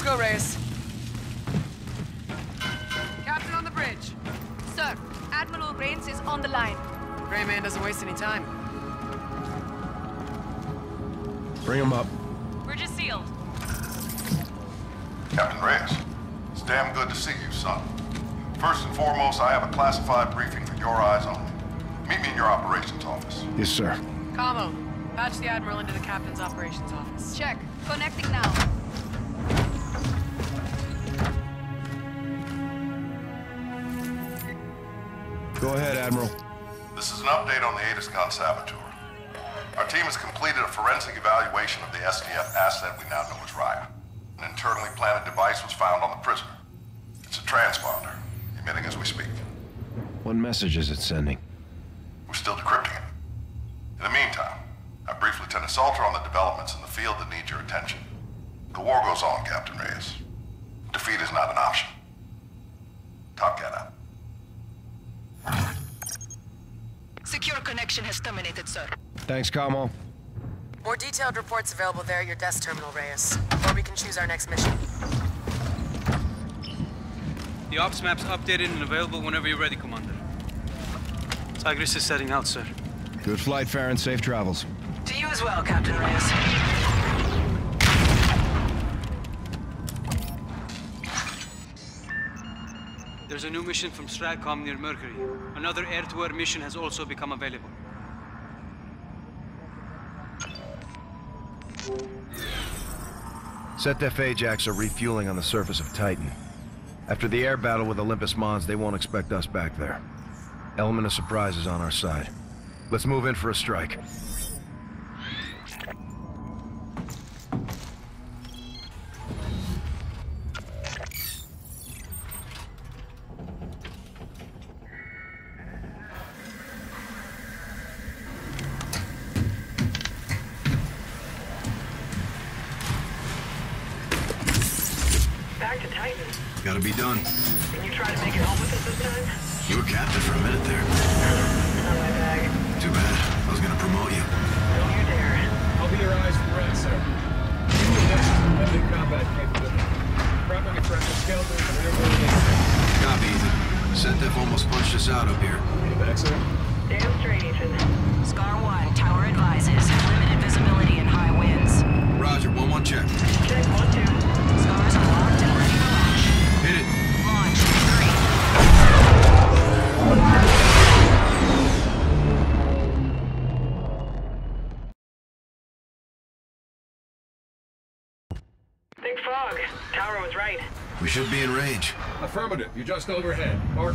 Let's go, Reyes. Captain on the bridge. Sir, Admiral Raines is on the line. Gray man doesn't waste any time. Bring him up. Bridge is sealed. Captain Reyes, it's damn good to see you, son. First and foremost, I have a classified briefing for your eyes only. Meet me in your operations office. Yes, sir. Camo, patch the Admiral into the Captain's operations office. Check. Connecting now. Go ahead, Admiral. This is an update on the Aediscon Saboteur. Our team has completed a forensic evaluation of the SDF asset we now know as Raya. An internally planted device was found on the prisoner. It's a transponder, emitting as we speak. What message is it sending? We're still decrypting it. In the meantime, I briefed Lieutenant Salter on the developments in the field that need your attention. The war goes on, Captain Reyes. Defeat is not an option. Top Cat out. Secure connection has terminated, sir. Thanks, Camo. More detailed reports available there at your desk terminal, Reyes. Or we can choose our next mission. The ops map's updated and available whenever you're ready, Commander. Tigris is setting out, sir. Good flight, Farron. Safe travels. To you as well, Captain Reyes. There's a new mission from Stratcom near Mercury. Another air-to-air mission has also become available. Set Ajax are refueling on the surface of Titan. After the air battle with Olympus Mons, they won't expect us back there. Element of surprise is on our side. Let's move in for a strike. You're just overhead. Mark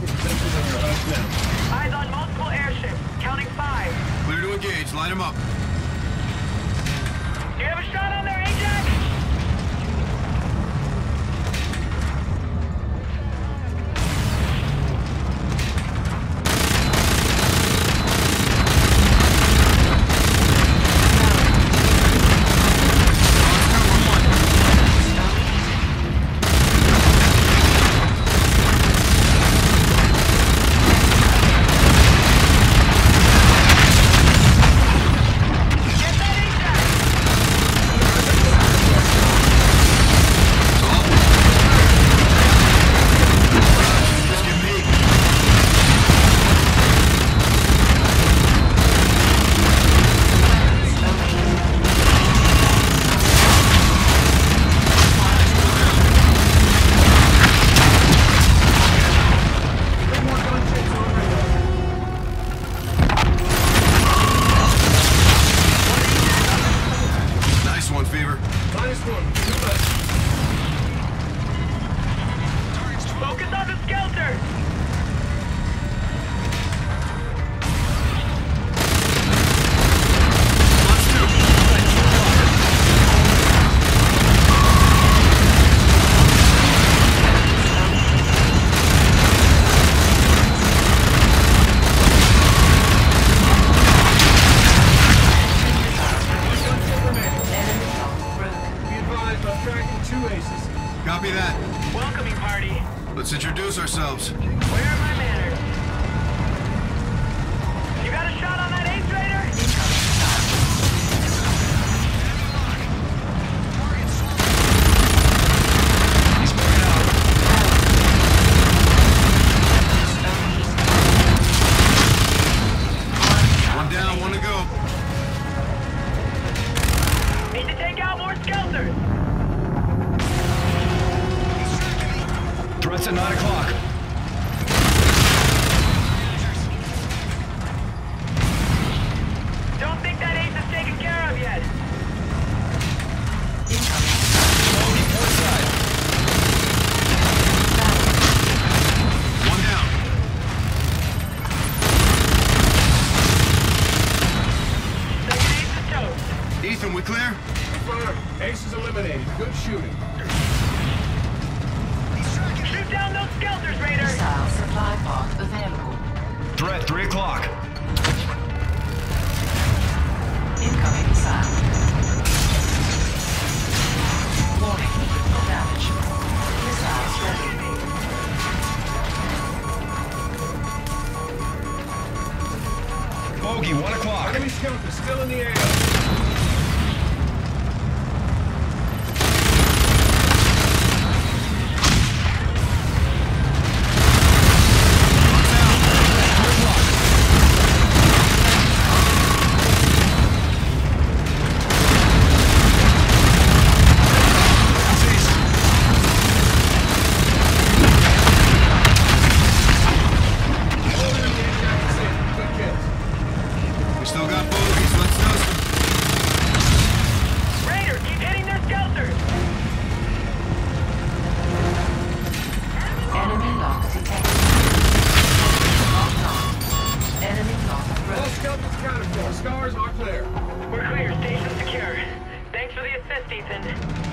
for Ethan.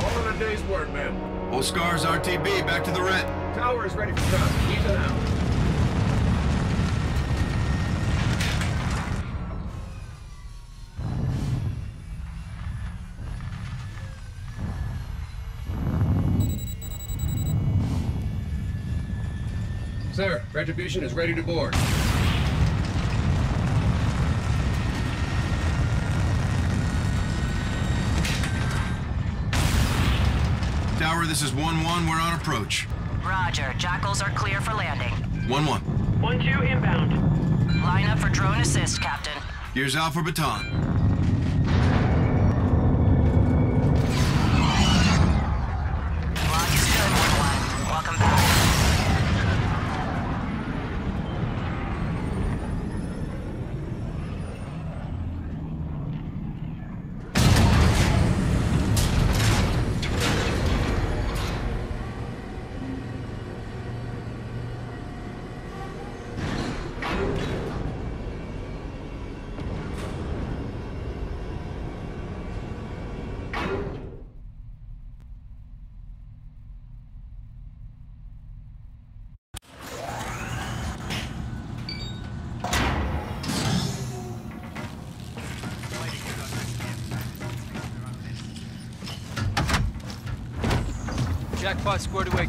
All in a day's work, man. Old Scars RTB, back to the ret. Tower is ready for traffic. Ethan out. Sir, Retribution is ready to board. Tower, this is 1-1. We're on approach. Roger. Jackals are clear for landing. 1-1. 1-2 inbound. Line up for drone assist, Captain. Gears out for baton.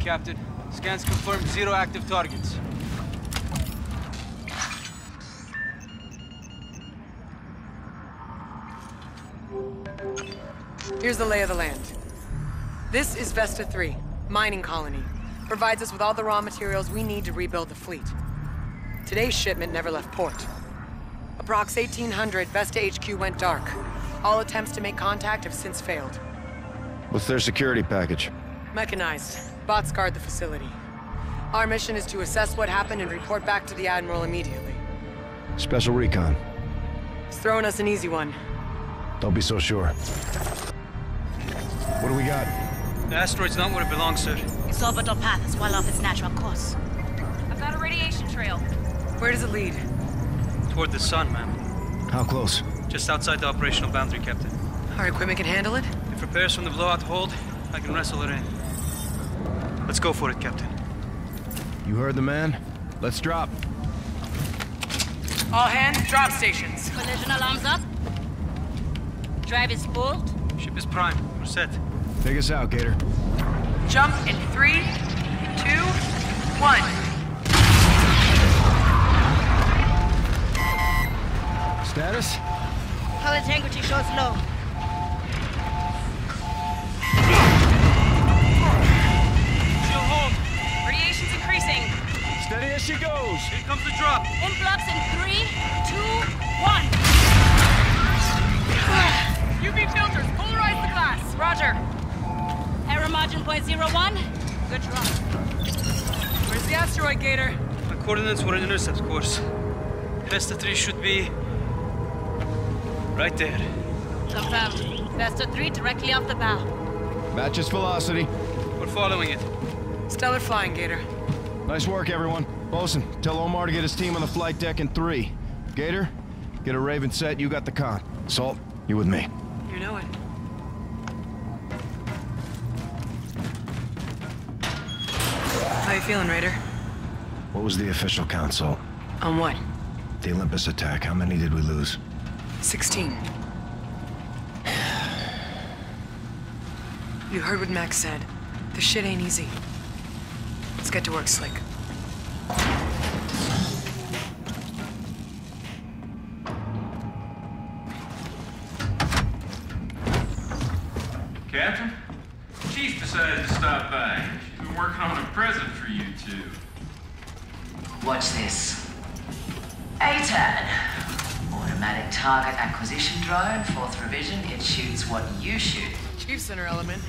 Captain. Scans confirm zero active targets. Here's the lay of the land. This is Vesta 3, mining colony. Provides us with all the raw materials we need to rebuild the fleet. Today's shipment never left port. Approx 1800, Vesta HQ went dark. All attempts to make contact have since failed. What's their security package? Mechanized. Bots guard the facility. Our mission is to assess what happened and report back to the Admiral immediately. Special recon. He's throwing us an easy one. Don't be so sure. What do we got? The asteroid's not where it belongs, sir. Its orbital path is well off its natural course. I've got a radiation trail. Where does it lead? Toward the sun, ma'am. How close? Just outside the operational boundary, Captain. Our equipment can handle it? If repairs from the blowout hold, I can wrestle it in. Let's go for it, Captain. You heard the man? Let's drop. All hands, drop stations. Collision alarms up. Drive is spooled. Ship is prime. We're set. Take us out, Gator. Jump in three, two, one. Status? Hull integrity shows low. She goes. Here comes the drop. Influx in three, two, one. UV filters, polarize the glass. Roger. Error Margin point zero one. Good drop. Where's the asteroid, Gator? My coordinates were an intercept course. Vesta 3 should be... right there. Confirmed. Vesta 3 directly off the bow. Matches velocity. We're following it. Stellar flying, Gator. Nice work, everyone. Bosun, tell Omar to get his team on the flight deck in three. Gator, get a Raven set, you got the con. Salt, you with me. You know it. How you feeling, Raider? What was the official count, Salt? On what? The Olympus attack, how many did we lose? 16. You heard what Max said. The shit ain't easy. Let's get to work, Slick. Captain? Chief decided to stop by. She's been working on a present for you two. Watch this. ATAD. Automatic target acquisition drone, fourth revision. It shoots what you shoot. Chief's in her element.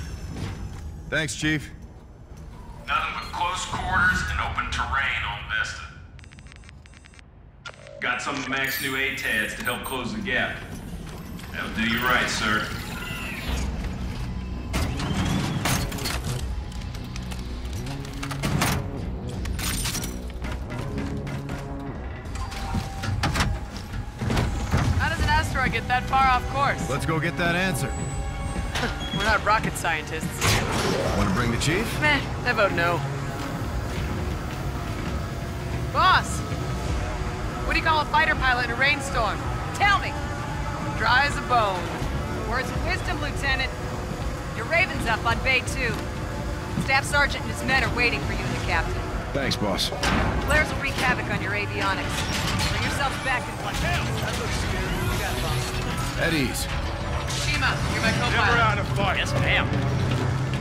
Thanks, Chief. Some of Mac's new ATADs to help close the gap. That'll do you right, sir. How does an asteroid get that far off course? Let's go get that answer. We're not rocket scientists. Want to bring the Chief? Meh, I vote no. Boss! What do you call a fighter pilot in a rainstorm? Tell me! Dry as a bone. Words of wisdom, Lieutenant. Your Raven's up on Bay 2. Staff Sergeant and his men are waiting for you and the Captain. Thanks, boss. Flares will wreak havoc on your avionics. Bring yourselves back in one. That looks scary. You got boss. At ease. Shima, you're my co-pilot. a fight. Yes, ma'am.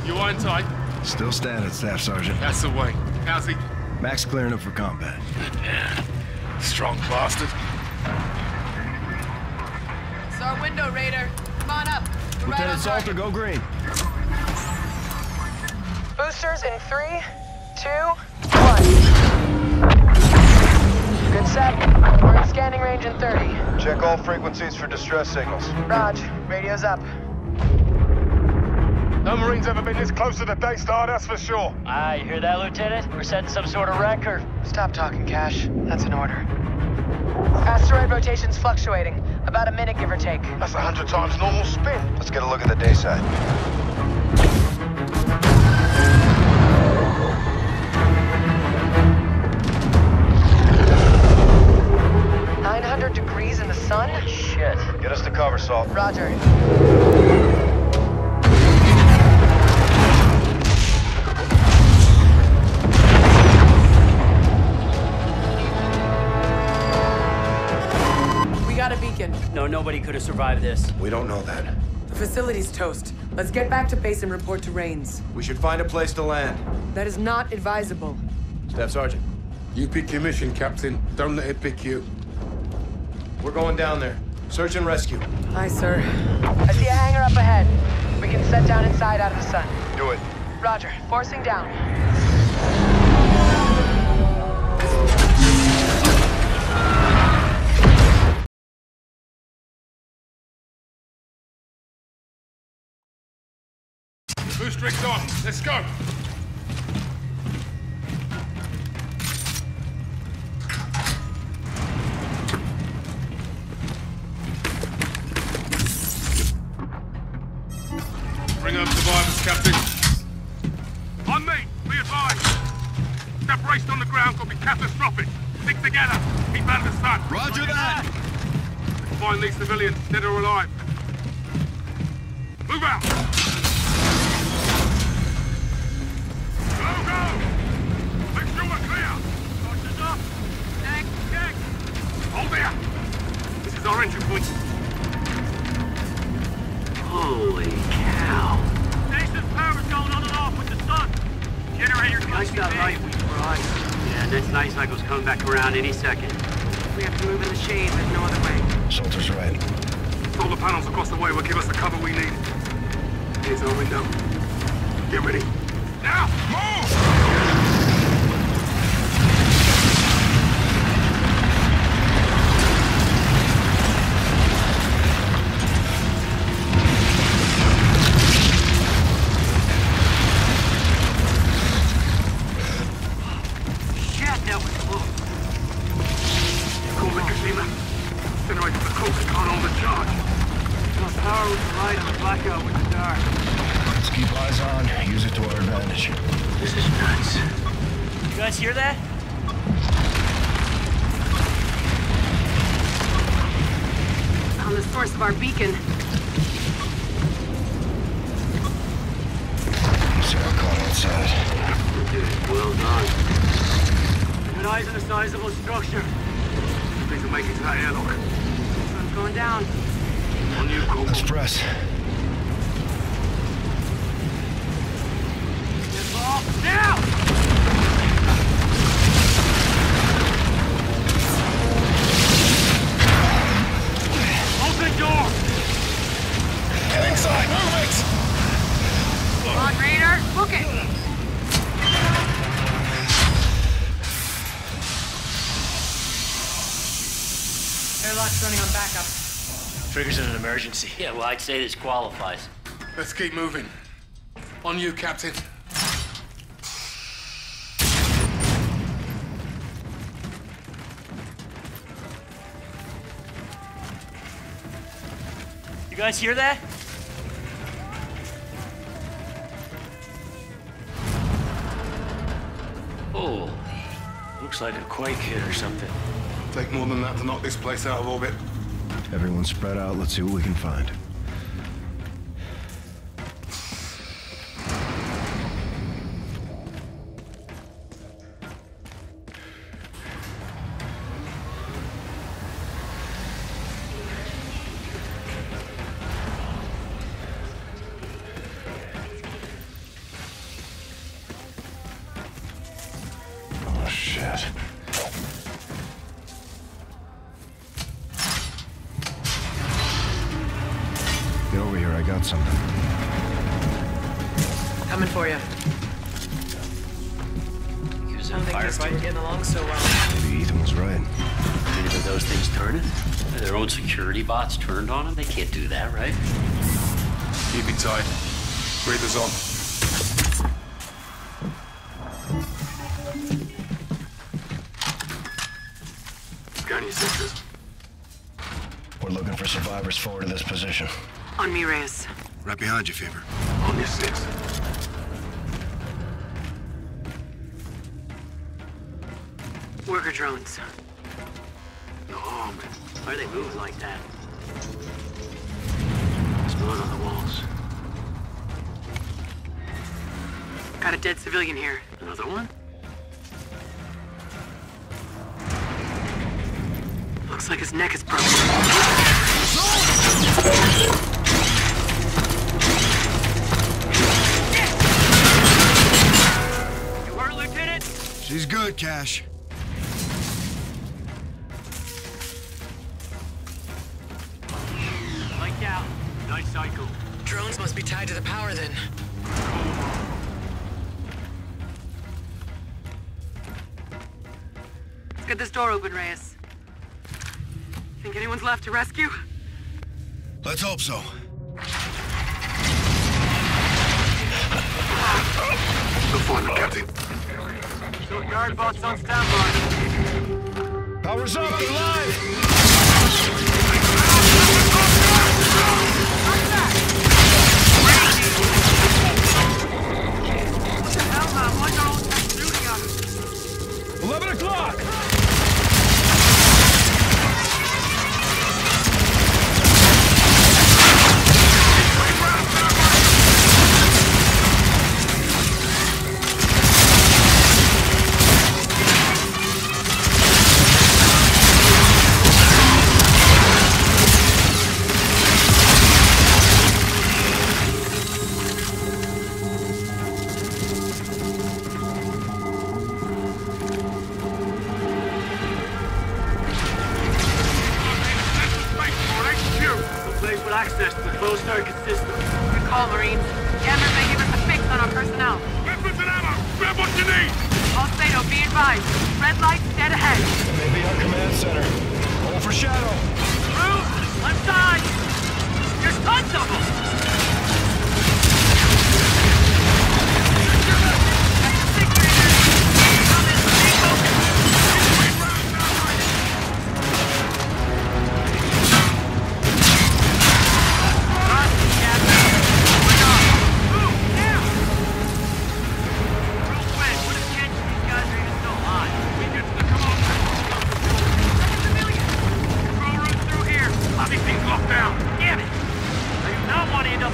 You on tight? Still standing, Staff Sergeant. That's the way. How's he? Max clearing up for combat. Strong bastard. It's our window, Raider. Come on up. We're right Lieutenant Salter, go green. Boosters in three, two, one. Good set. We're in scanning range in 30. Check all frequencies for distress signals. Raj, radio's up. No Marines ever been this close to the Day Daystar, that's for sure. Ah, you hear that, Lieutenant? We're setting some sort of record. Stop talking, Cash. That's an order. Asteroid rotation's fluctuating. About a minute, give or take. That's a hundred times normal spin. Let's get a look at the day side. Nine hundred degrees in the sun? Shit. Get us to cover, Salt. Roger. No, nobody could have survived this. We don't know that. The facility's toast. Let's get back to base and report to Raines. We should find a place to land. That is not advisable. Staff Sergeant, You pick your mission, Captain. Don't let it pick you. we're going down there. Search and rescue. Aye, sir. I see a hangar up ahead. We can set down inside out of the sun. Do it. Roger. Forcing down. Boost on. Let's go. Bring up survivors, Captain. On me. Be advised. Separation on the ground could be catastrophic. Stick together. Keep out of the sun. Roger that. Let's find these civilians, dead or alive. Emergency. Yeah, well, I'd say this qualifies. Let's keep moving. On you, Captain. You guys hear that? Oh, looks like a quake hit or something. Take more than that to knock this place out of orbit. Everyone spread out. Let's see what we can find. Coming for you. He was I in don't think these two getting along so well. Maybe Ethan was right. Any of those things turning? Their own security bots turned on them? They can't do that, right? Keep it tight. Breathers on. Scan your sectors. We're looking for survivors forward to this position. On me, Reyes. Right behind you, Fever. On your six. Like that? There's blood on the walls. Got a dead civilian here. Another one? Looks like his neck is broken. Rescue? Let's hope so.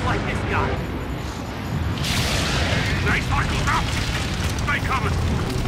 Like this guy. They cycles up! Covered!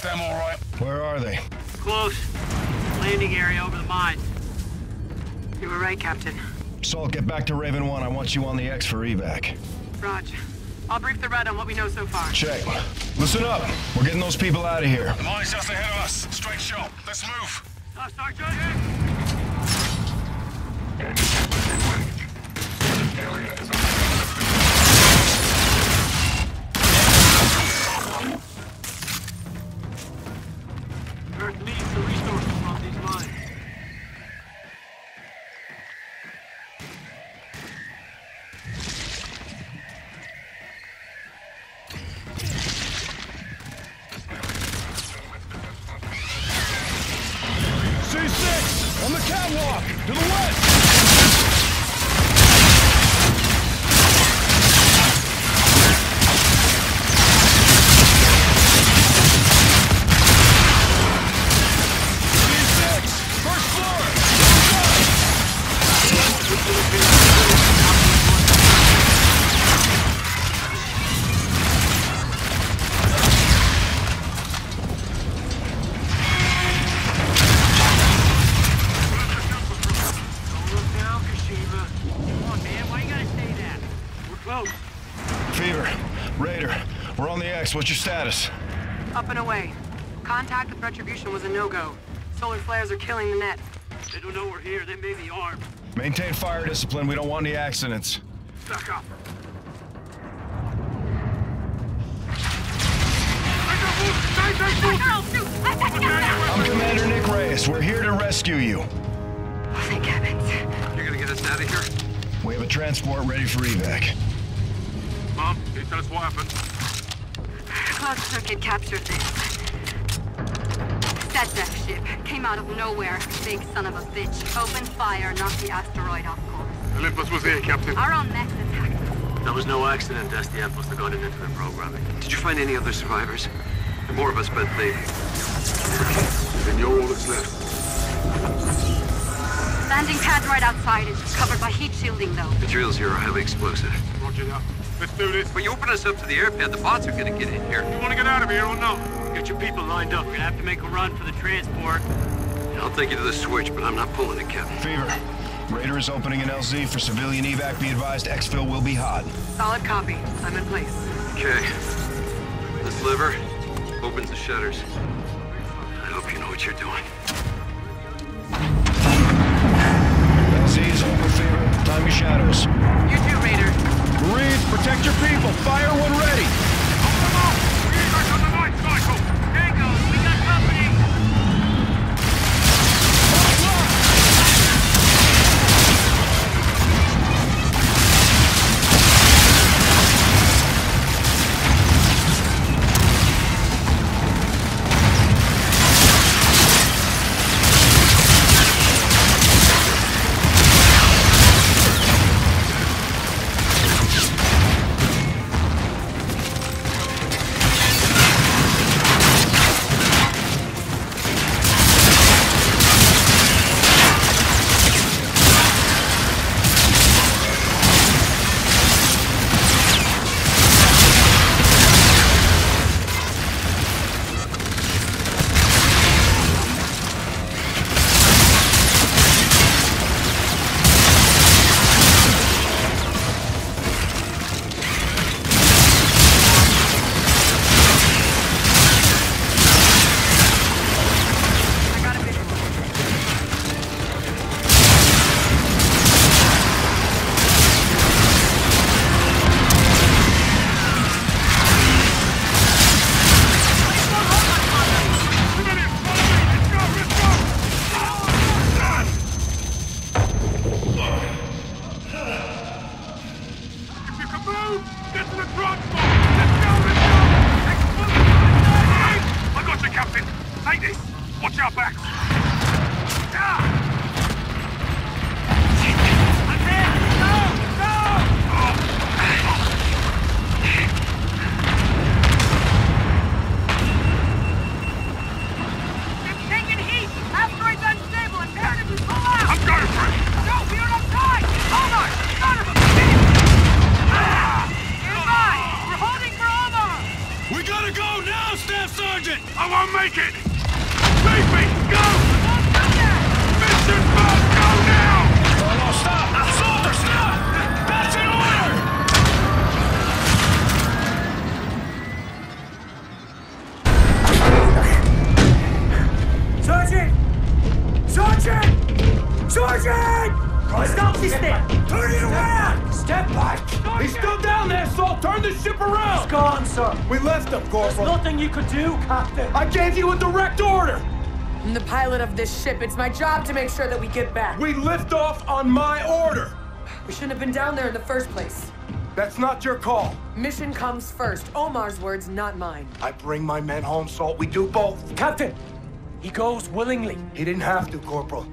That's them, all right. Where are they? Close. Landing area over the mines. You were right, Captain. Salt, get back to Raven 1. I want you on the X for evac. Raj. I'll brief the Red on what we know so far. Check. Listen up. We're getting those people out of here. The mine's just ahead of us. Straight shot. Let's move. Uh, Sergeant! Retribution was a no-go. Solar flares are killing the net. They don't know we're here. They may be armed. Maintain fire discipline. We don't want any accidents. Back up. I'm Commander Nick Reyes. We're here to rescue you. Thank heavens. You're gonna get us out of here? We have a transport ready for evac. Mom, can you tell us what happened? Cloud Circuit captured this. Out of nowhere. Big son of a bitch. Open fire, knocked the asteroid off course. Olympus was here, Captain. Our own mech attacked us. There was no accident. SDF must have gone into the programming. Did you find any other survivors? There more of us, but they... Then you're all that's left. Landing pad right outside is covered by heat shielding, though. Materials here are highly explosive. Roger that. Let's do this. When you open us up to the air pad, the bots are gonna get in here. You wanna get out of here or no? Get your people lined up. We're gonna have to make a run for the transport. I'll take you to the switch, but I'm not pulling it, Captain. Fever, Raider is opening an LZ for civilian evac. Be advised, exfil will be hot. Solid copy. I'm in place. Okay. This lever opens the shutters. I hope you know what you're doing. LZ is open, Fever. Time your shadows. You too, Raider. Marines, protect your people! Fire when ready! ship. It's my job to make sure that we get back. We lift off on my order. We shouldn't have been down there in the first place. That's not your call. Mission comes first. Omar's words, not mine. I bring my men home, Salt. We do both. Captain! He goes willingly. He didn't have to, Corporal.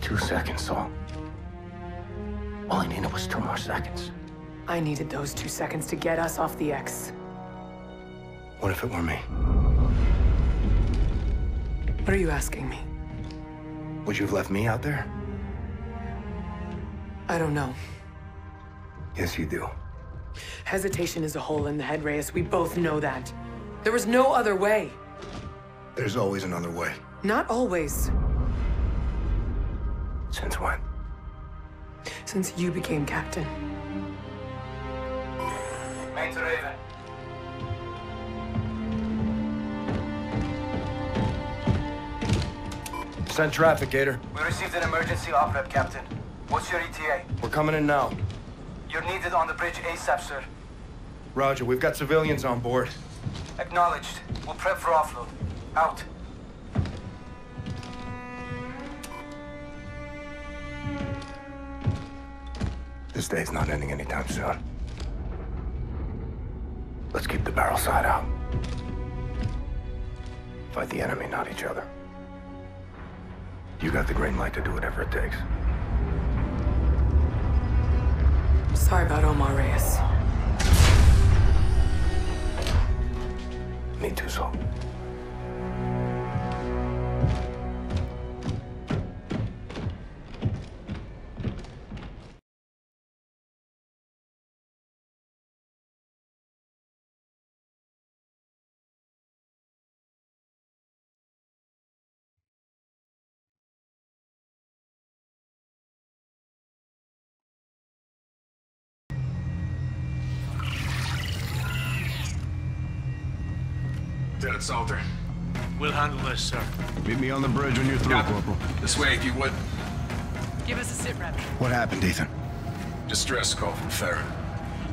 Two seconds, Salt. All I needed was two more seconds. I needed those two seconds to get us off the X. What if it were me? What are you asking me? Would you have left me out there? I don't know. Yes, you do. Hesitation is a hole in the head, Reyes. We both know that. There was no other way. There's always another way. Not always. Since when? Since you became captain. Main to Raven. Send traffic, Gator. We received an emergency oprep, Captain. What's your ETA? We're coming in now. You're needed on the bridge ASAP, sir. Roger, we've got civilians on board. Acknowledged. We'll prep for offload. Out. This day's not ending anytime soon. Let's keep the barrel side out. Fight the enemy, not each other. You got the green light to do whatever it takes. Sorry about Omar Reyes. Me too, Salt. Lieutenant Salter. We'll handle this, sir. Meet me on the bridge when you're through, Yeah. Corporal. This way, if you would. Give us a sit rep. What happened, Ethan? Distress call from Farron.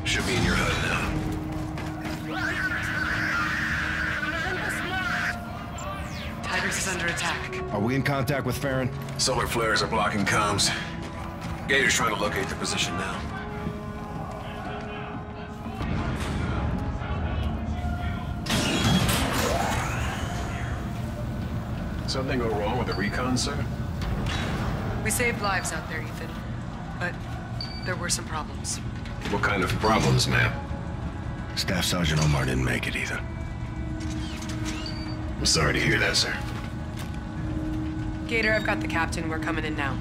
Should be in your HUD now. Tigris is under attack. Are we in contact with Farron? Solar flares are blocking comms. Gator's trying to locate the position now. Something go wrong with the recon, sir? We saved lives out there, Ethan. But there were some problems. What kind of problems, ma'am? Staff Sergeant Omar didn't make it, Ethan. I'm sorry to hear that, sir. Gator, I've got the captain. We're coming in now.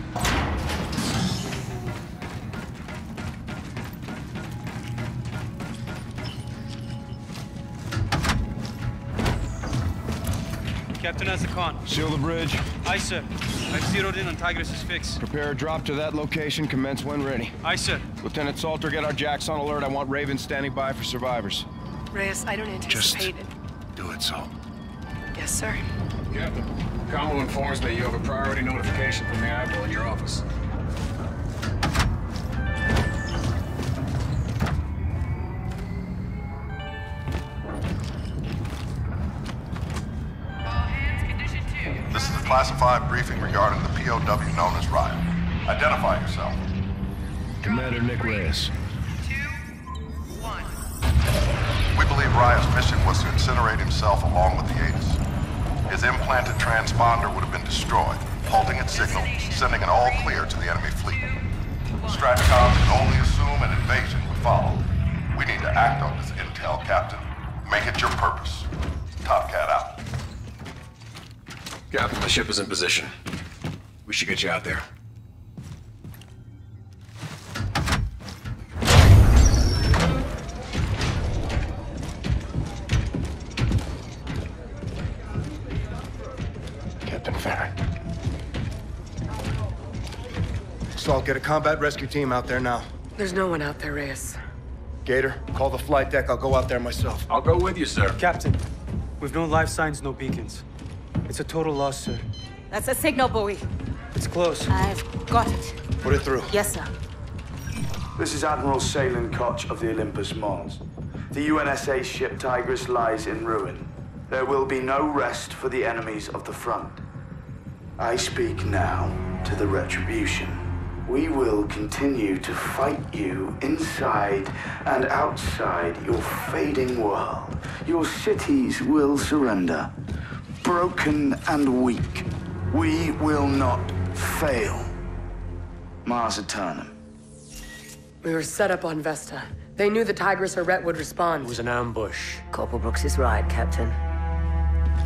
Captain has the con. Seal the bridge. Aye, sir. I've zeroed in on Tigris's fix. Prepare a drop to that location. Commence when ready. Aye, sir. Lieutenant Salter, get our jacks on alert. I want Raven standing by for survivors. Reyes, I don't anticipate it. Just do it, Salt. Yes, sir. Captain, Commo informs me you have a priority notification from the Admiral in your office. Classified briefing regarding the POW known as Riot. Identify yourself. Commander Nick Reyes. We believe Riot's mission was to incinerate himself along with the Aegis. His implanted transponder would have been destroyed, halting its signal, sending an all clear to the enemy fleet. Stratcom can only assume an invasion would follow. We need to act on this intel, Captain. Make it your purpose. Captain, the ship is in position. We should get you out there. Captain Farron. Salt, get a combat rescue team out there now. There's no one out there, Reyes. Gator, call the flight deck. I'll go out there myself. I'll go with you, sir. Captain, we've no life signs, no beacons. It's a total loss, sir. That's a signal buoy. It's close. I've got it. Put it through. Yes, sir. This is Admiral Salen Kotch of the Olympus Mons. The UNSA ship Tigris lies in ruin. There will be no rest for the enemies of the front. I speak now to the Retribution. We will continue to fight you inside and outside your fading world. Your cities will surrender. Broken and weak, we will not fail. Mars Eternum. We were set up on Vesta. They knew the Tigris or Rhett would respond. It was an ambush. Corporal Brooks is right, Captain.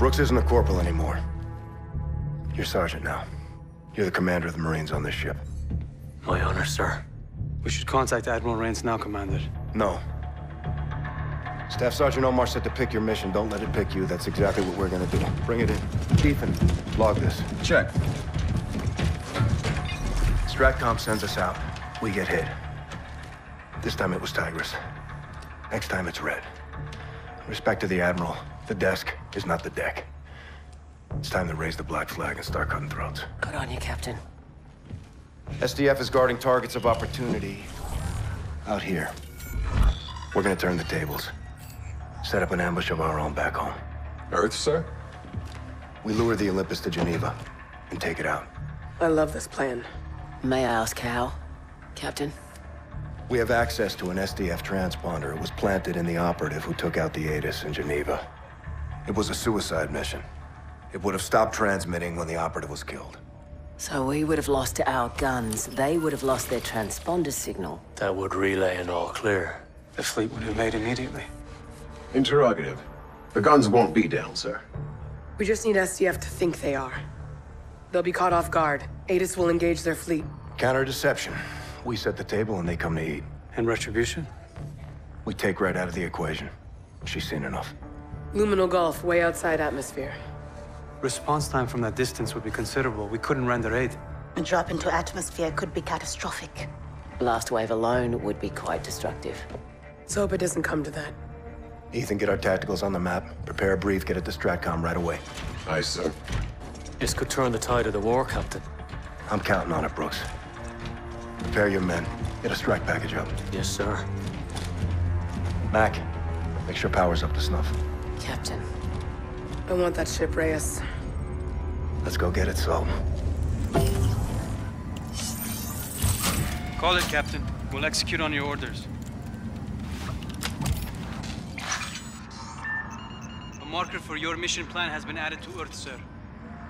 Brooks isn't a corporal anymore. You're sergeant now. You're the commander of the Marines on this ship. My honor, sir. We should contact Admiral Raines now, Commander. No. Staff Sergeant Omar said to pick your mission. Don't let it pick you. That's exactly what we're gonna do. Bring it in. Ethan, log this. Check. Stratcom sends us out. We get hit. This time it was Tigris. Next time it's Red. Respect to the Admiral, the desk is not the deck. It's time to raise the black flag and start cutting throats. Good on you, Captain. SDF is guarding targets of opportunity out here. We're gonna turn the tables. Set up an ambush of our own back home. Earth, sir? We lure the Olympus to Geneva and take it out. I love this plan. May I ask how, Captain? We have access to an SDF transponder. It was planted in the operative who took out the ATIS in Geneva. It was a suicide mission. It would have stopped transmitting when the operative was killed. So we would have lost our guns. They would have lost their transponder signal. That would relay an all clear. The fleet would have made immediately. Interrogative. The guns won't be down, sir. We just need SDF to think they are. They'll be caught off guard. ATIS will engage their fleet. Counter deception. We set the table and they come to eat. And retribution? We take Red out of the equation. She's seen enough. Luminal Gulf, way outside atmosphere. Response time from that distance would be considerable. We couldn't render aid. A drop into atmosphere could be catastrophic. Blast wave alone would be quite destructive. Let's hope it doesn't come to that. Ethan, get our tacticals on the map. Prepare a brief, get it to Stratcom right away. Aye, sir. This could turn the tide of the war, Captain. I'm counting on it, Brooks. Prepare your men. Get a strike package up. Yes, sir. Mac, make sure power's up to snuff. Captain. I want that ship, Reyes. Let's go get it, so. Call it, Captain. We'll execute on your orders. Marker for your mission plan has been added to Earth, sir.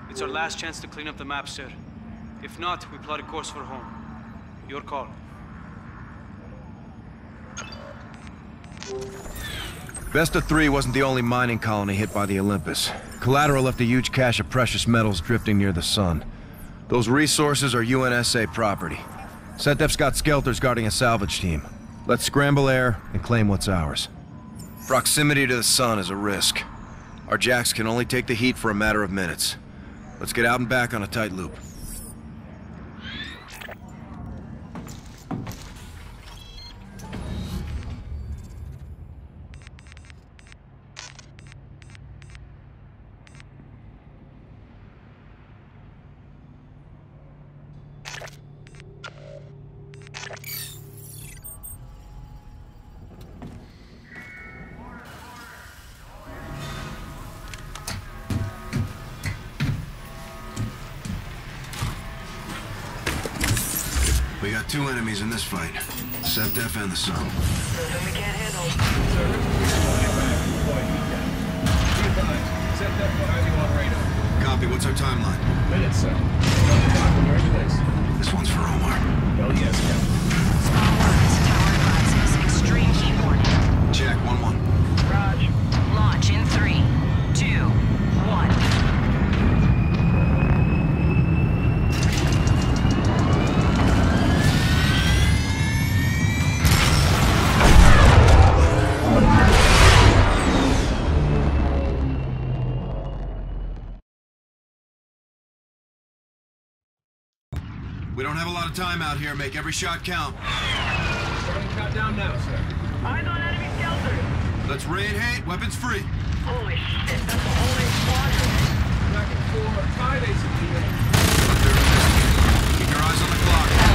It's our last chance to clean up the map, sir. If not, we plot a course for home. Your call. Vesta 3 wasn't the only mining colony hit by the Olympus. Collateral left a huge cache of precious metals drifting near the sun. Those resources are UNSA property. SETDEF's got skelters guarding a salvage team. Let's scramble air and claim what's ours. Proximity to the sun is a risk. Our jacks can only take the heat for a matter of minutes. Let's get out and back on a tight loop. SETDEF out here. Make every shot count. Starting to count down now, sir. Eyes on enemy skelter. Let's raid hate. Weapons free. Holy shit, that's a whole eight squadron. Back and forth. Five eights of the Keep your eyes on the clock.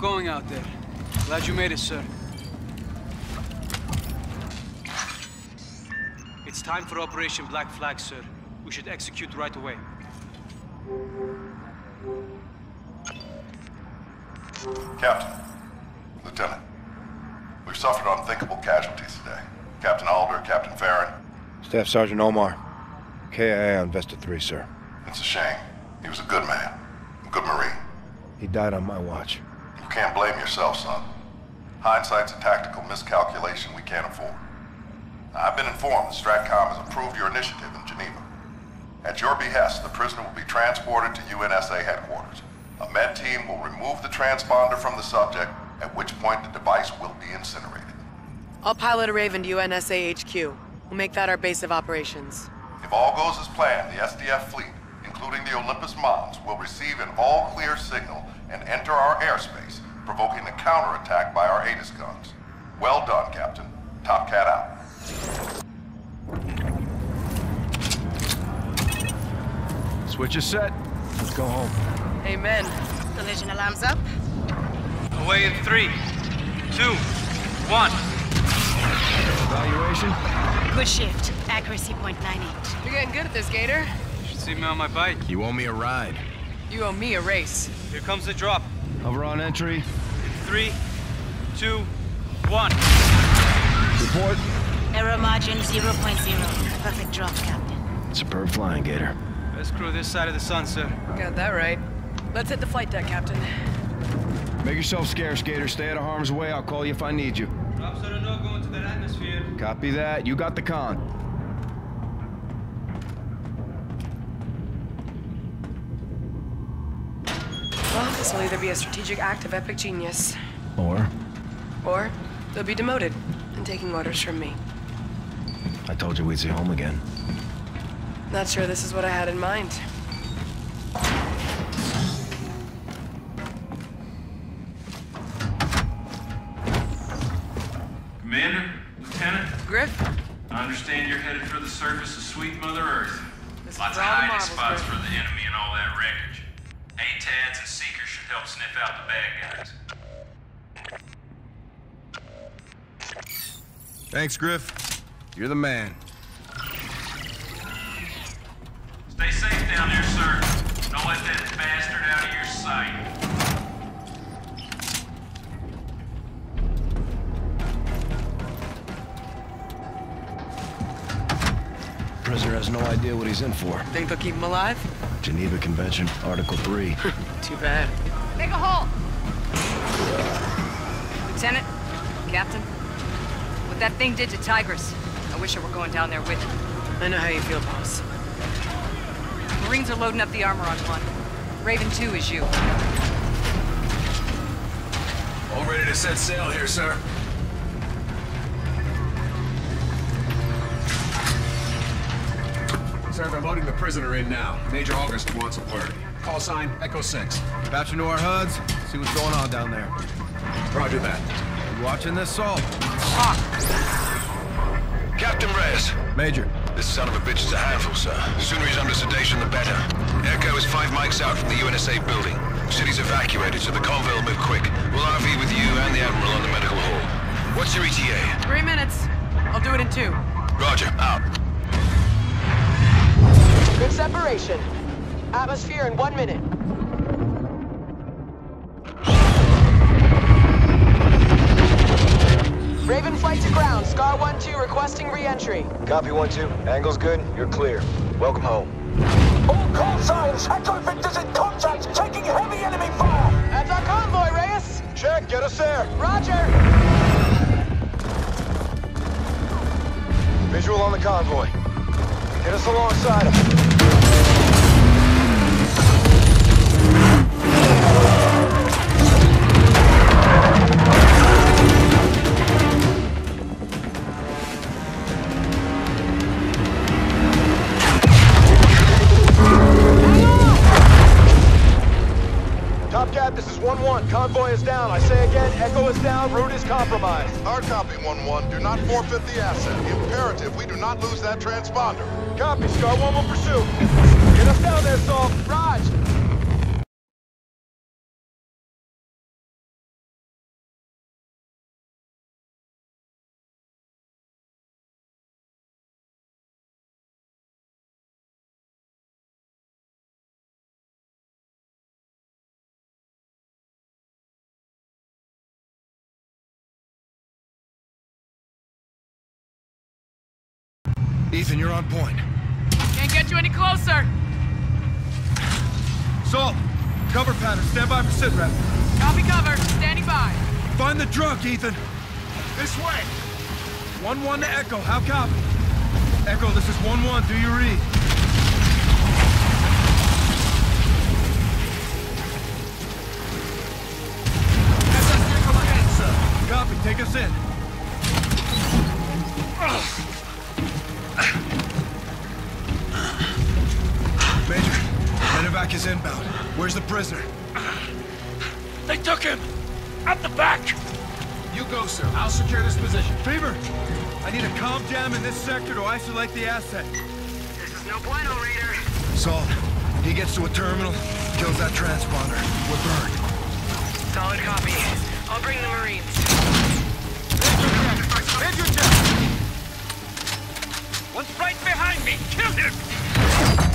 Going out there. Glad you made it, sir. It's time for Operation Black Flag, sir. We should execute right away. Captain, Lieutenant, we've suffered unthinkable casualties today. Captain Alder, Captain Farron, Staff Sergeant Omar. KIA on Vesta 3, sir. it's a shame. He was a good man, a good Marine. He died on my watch. You can't blame yourself, son. Hindsight's a tactical miscalculation we can't afford. I've been informed that STRATCOM has approved your initiative in Geneva. At your behest, the prisoner will be transported to UNSA headquarters. A med team will remove the transponder from the subject, at which point the device will be incinerated. I'll pilot a Raven to UNSA HQ. We'll make that our base of operations. If all goes as planned, the SDF fleet, including the Olympus Mons, will receive an all-clear signal and enter our airspace, provoking a counterattack by our Aegis guns. Well done, Captain. Top Cat out. Switch is set. Let's go home. Amen. Collision alarms up. Away in three, two, one. Evaluation? Good shift. Accuracy .98. You're getting good at this, Gator. You should see me on my bike. You owe me a ride. You owe me a race. Here comes the drop. Hover on entry. Three, two, one. Report. Error margin 0.0. Perfect drop, Captain. Superb flying, Gator. Best crew this side of the sun, sir. Got that right. Let's hit the flight deck, Captain. Make yourself scarce, Gator. Stay out of harm's way. I'll call you if I need you. Drops are a no-go into that atmosphere. Copy that. You got the con. Well, this will either be a strategic act of epic genius. Or Or they'll be demoted and taking orders from me. I told you we'd see home again. Not sure this is what I had in mind. Commander, Lieutenant, Griff? I understand you're headed for the surface of sweet Mother Earth. This Lots of hiding spots Griff. for the enemy and all that wreckage. ATADs and Seekers should help sniff out the bad guys. Thanks, Griff. You're the man. Stay safe down there, sir. Don't let that bastard out of your sight. Prisoner has no idea what he's in for. Think they'll keep him alive? Geneva Convention, Article 3. Too bad. Make a hole! Lieutenant, Captain, what that thing did to Tigris, I wish I were going down there with you. I know how you feel, boss. Marines are loading up the armor on one. Raven 2 is you. All ready to set sail here, sir. Sir, they're loading the prisoner in now. Major August wants a word. Call sign Echo 6. Patch into our HUDs, see what's going on down there. Roger that. You watching this, Salt? Ah. Captain Reyes. Major. This son of a bitch is a handful, sir. The sooner he's under sedation, the better. Echo is five mics out from the UNSA building. City's evacuated, so the convoy will move quick. We'll RV with you and the Admiral on the medical hall. What's your ETA? Three minutes. I'll do it in two. Roger, out. Good separation. Atmosphere in one minute. Raven flight to ground. Scar 1-2 requesting re-entry. Copy 1-2. Angle's good. You're clear. Welcome home. All call signs! Echo Victor's in contact! Taking heavy enemy fire! That's our convoy, Reyes! Check, get us there. Roger! Visual on the convoy. Get us alongside him. That transponder. Copy. Scar 1 Ethan, you're on point. Can't get you any closer! Salt, cover pattern. Stand by for sit rep. Copy cover. Standing by. Find the drunk, Ethan. This way! 1-1 to Echo. How copy? Echo, this is 1-1. Do you read? Copy. Take us in. Major, medevac is inbound. Where's the prisoner? They took him! At the back! You go, sir. I'll secure this position. Fever, I need a comm jam in this sector to isolate the asset. This is no bueno, Raider. Salt, he gets to a terminal, kills that transponder. We're burned. Solid copy. I'll bring the Marines. Major down! One's right behind me! Kill him!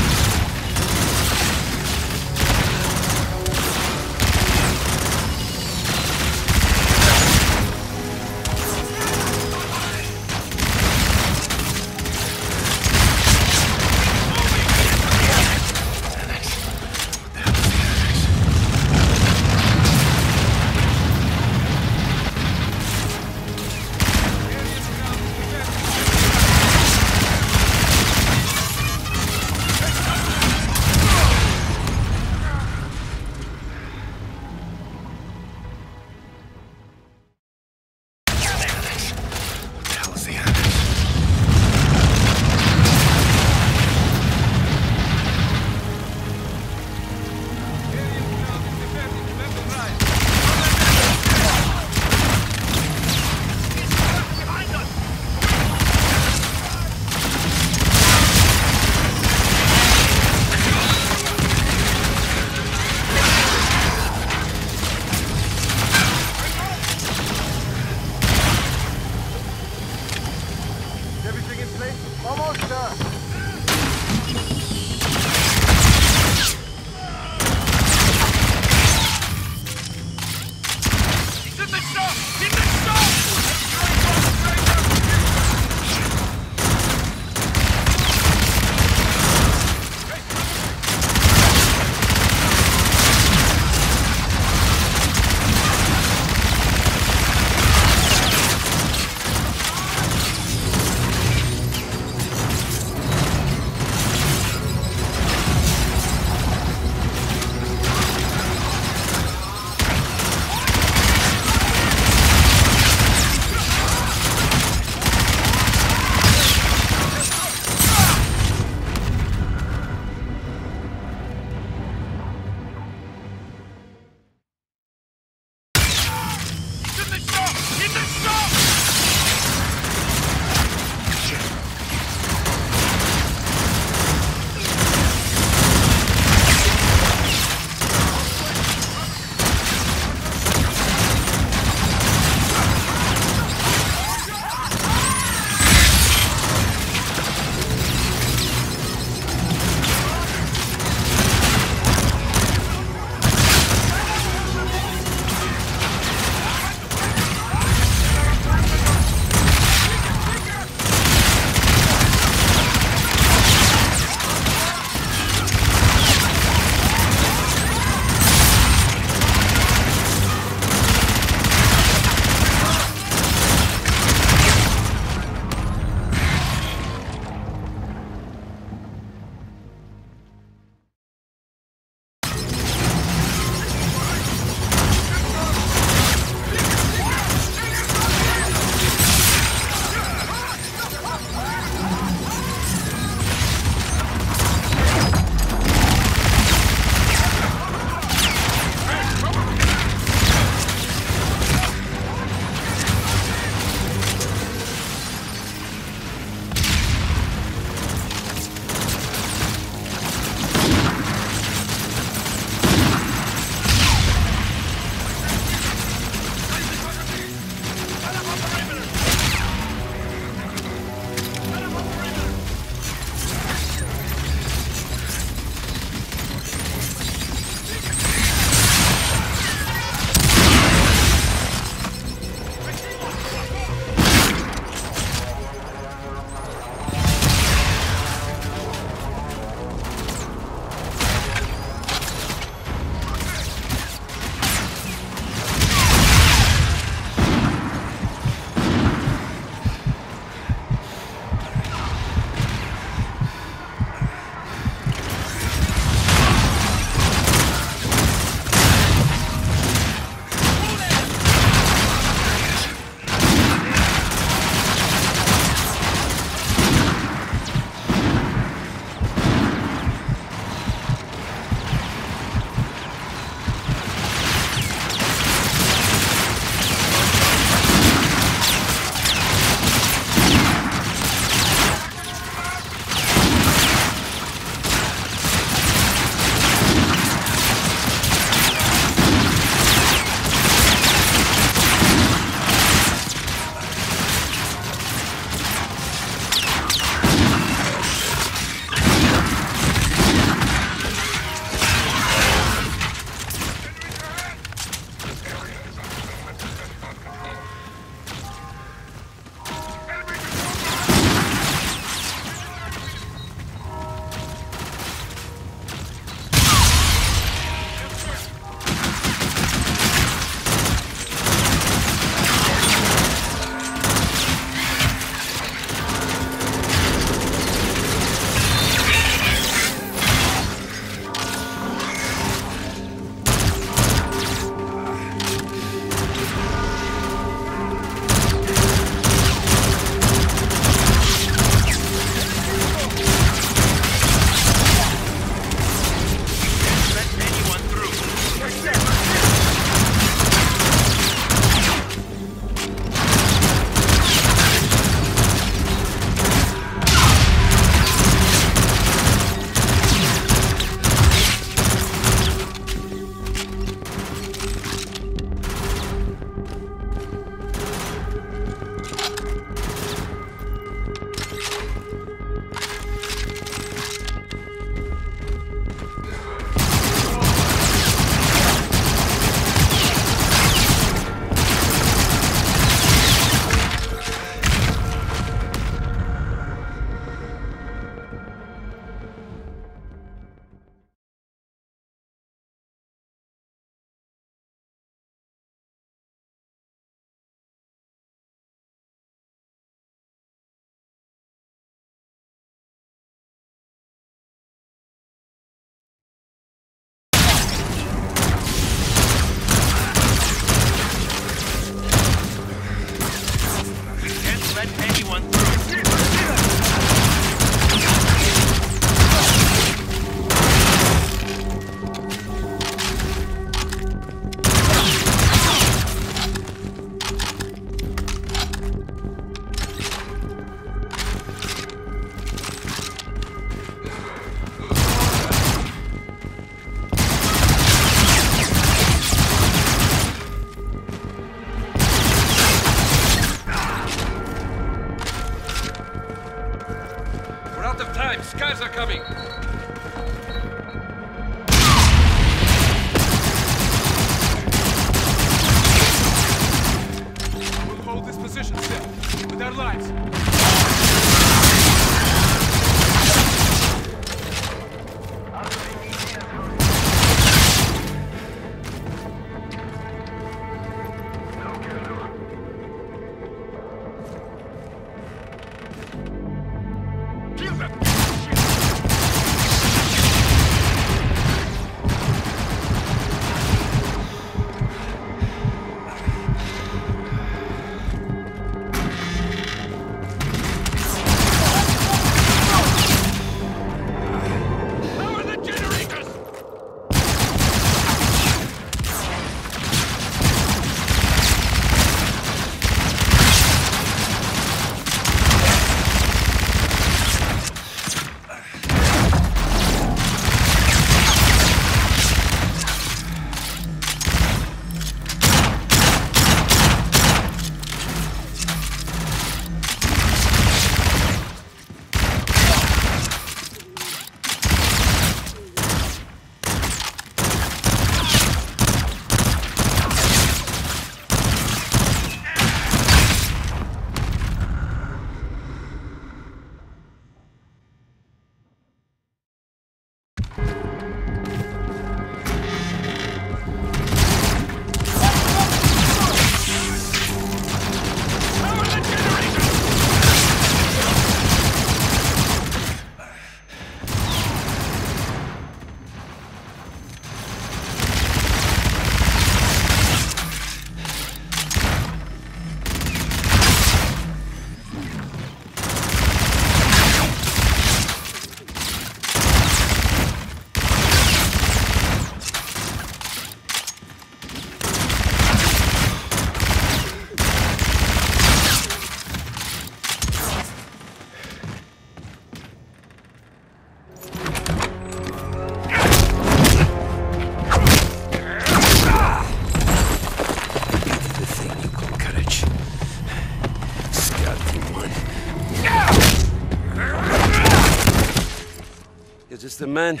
a man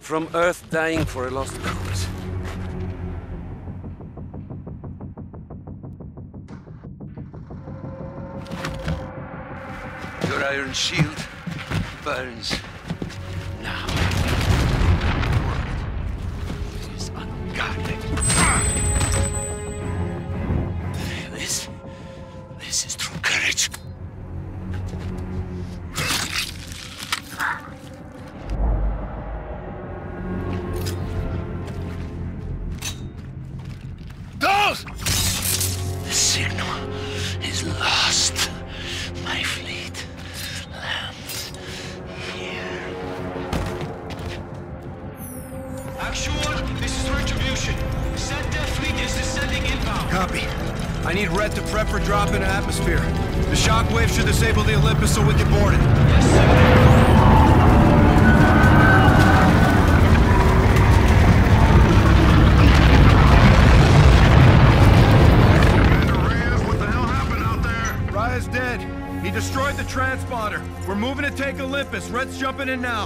from Earth dying for a lost cause. Your iron shield burns. happening now?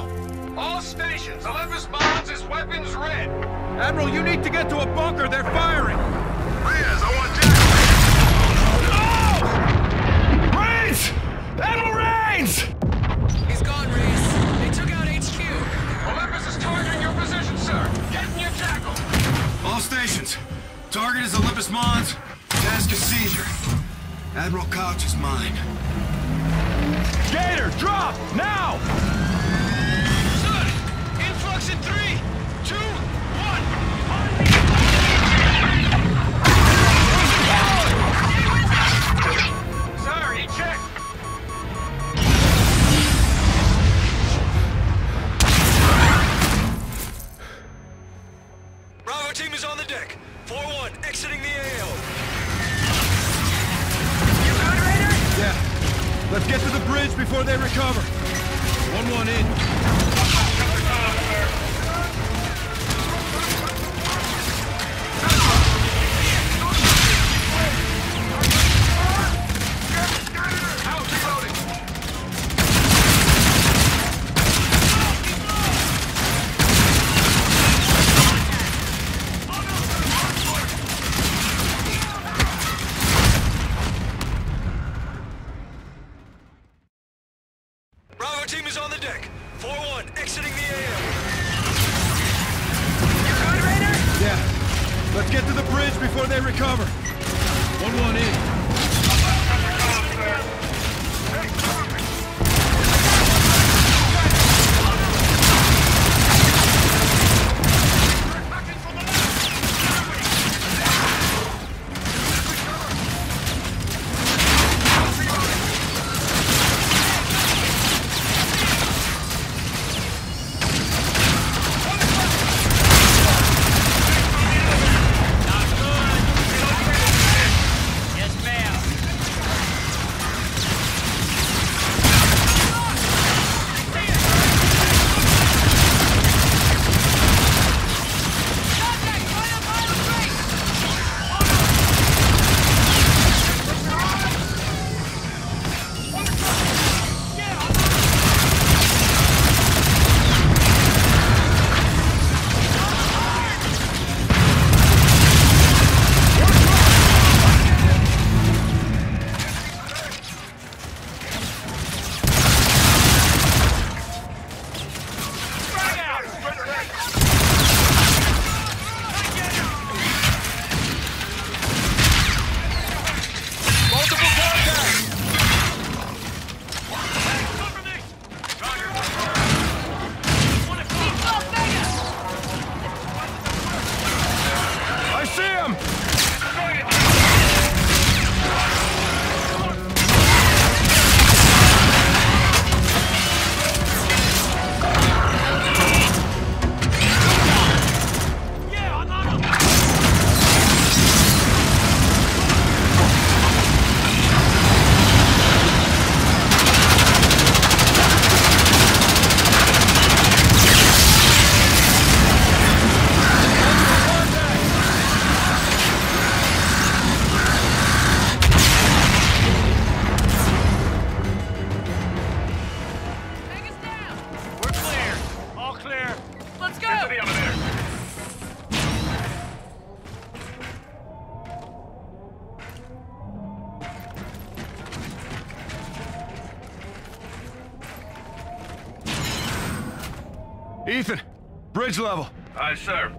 Bridge level. Aye, sir.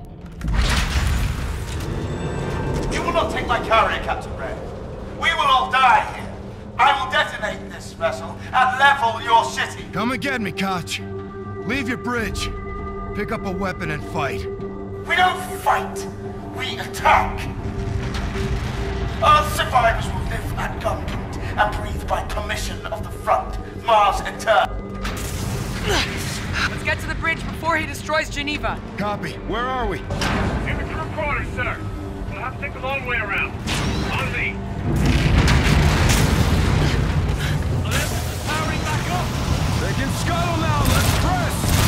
You will not take my carrier, Captain Red. We will all die here. I will detonate this vessel and level your city. Come and get me, Kotch. Leave your bridge. Pick up a weapon and fight. We don't fight. We attack. Earth survivors will live at gunpoint and breathe by permission of the front. Mars Eternal. Let's get to the bridge before he destroys Geneva. Copy. Where are we? In the crew quarters, sir. We'll have to take the long way around. On me. The power is back up. They can scuttle now. Let's press.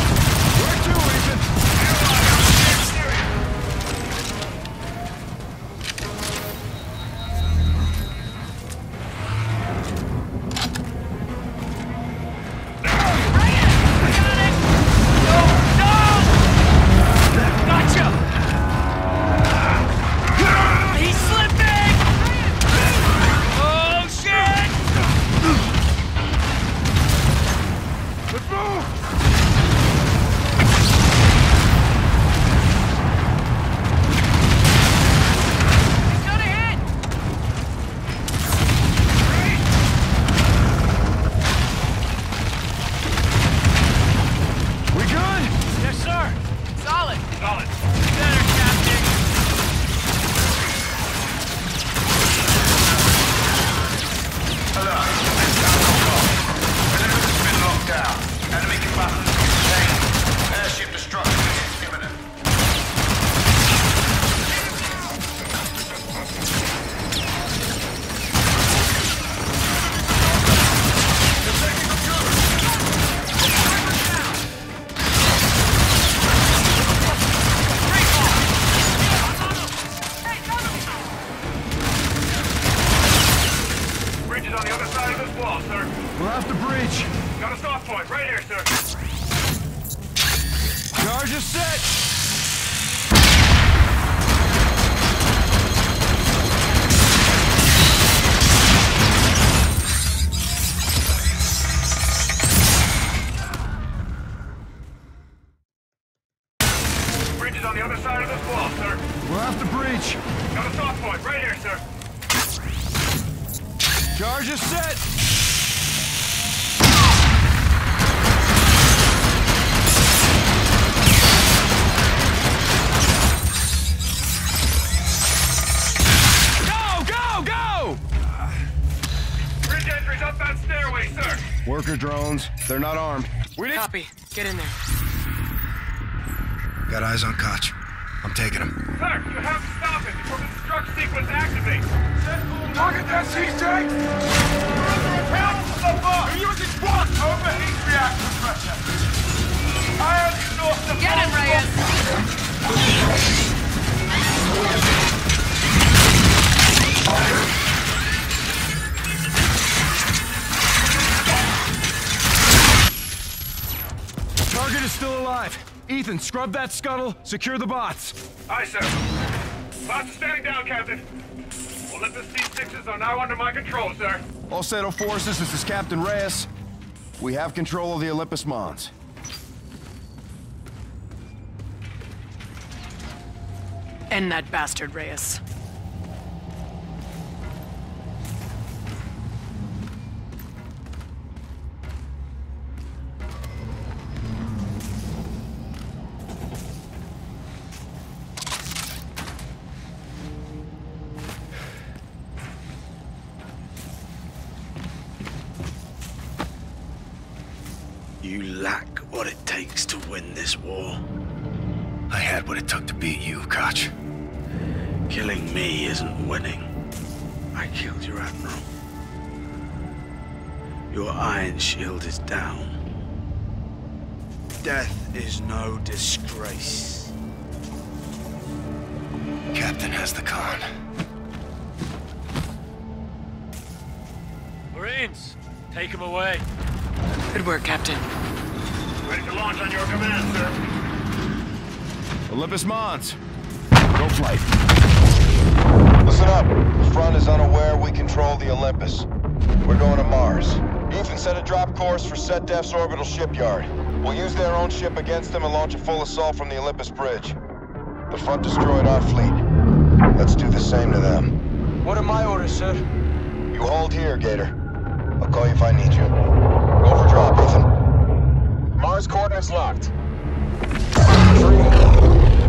Scuttle, secure the bots. Aye, sir. Bots are standing down, Captain. Olympus C6s are now under my control, sir. All Settle forces, this is Captain Reyes. We have control of the Olympus Mons. End that bastard, Reyes. Winning. I killed your admiral. Your iron shield is down. Death is no disgrace. Captain has the con. Marines, take him away. Good work, Captain. Ready to launch on your command, sir. Olympus Mons. Go flight. Listen up. The front is unaware we control the Olympus. We're going to Mars. Ethan set a drop course for SetDef's orbital shipyard. We'll use their own ship against them and launch a full assault from the Olympus Bridge. The front destroyed our fleet. Let's do the same to them. What are my orders, sir? You hold here, Gator. I'll call you if I need you. Go for drop, Ethan. Mars coordinates locked. Three,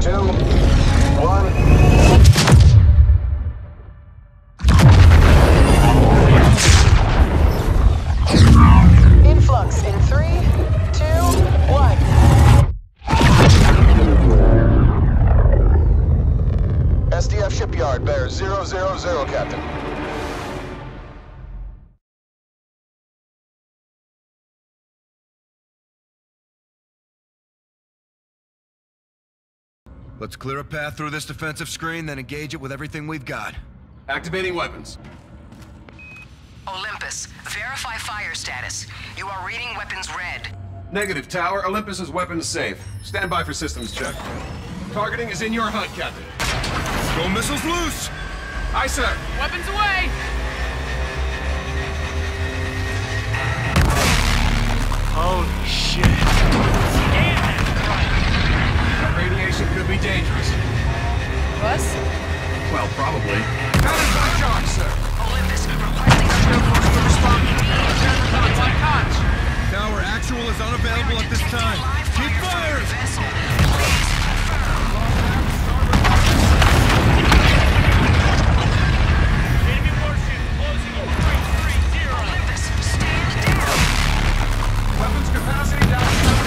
two, one. Let's clear a path through this defensive screen, then engage it with everything we've got. Activating weapons. Olympus, verify fire status. You are reading weapons red. Negative, Tower. Olympus is weapons safe. Stand by for systems check. Targeting is in your HUD, Captain. Go missiles loose! Aye, sir. Weapons away! Holy shit. That radiation could be dangerous. Us? Well, probably. That is my charge, sir. Olympus, requesting control force to respond immediately. One conch. Tower, actual is unavailable at this time. Keep firing! Enemy warship closing in 330. Olympus, stand down. Weapons capacity down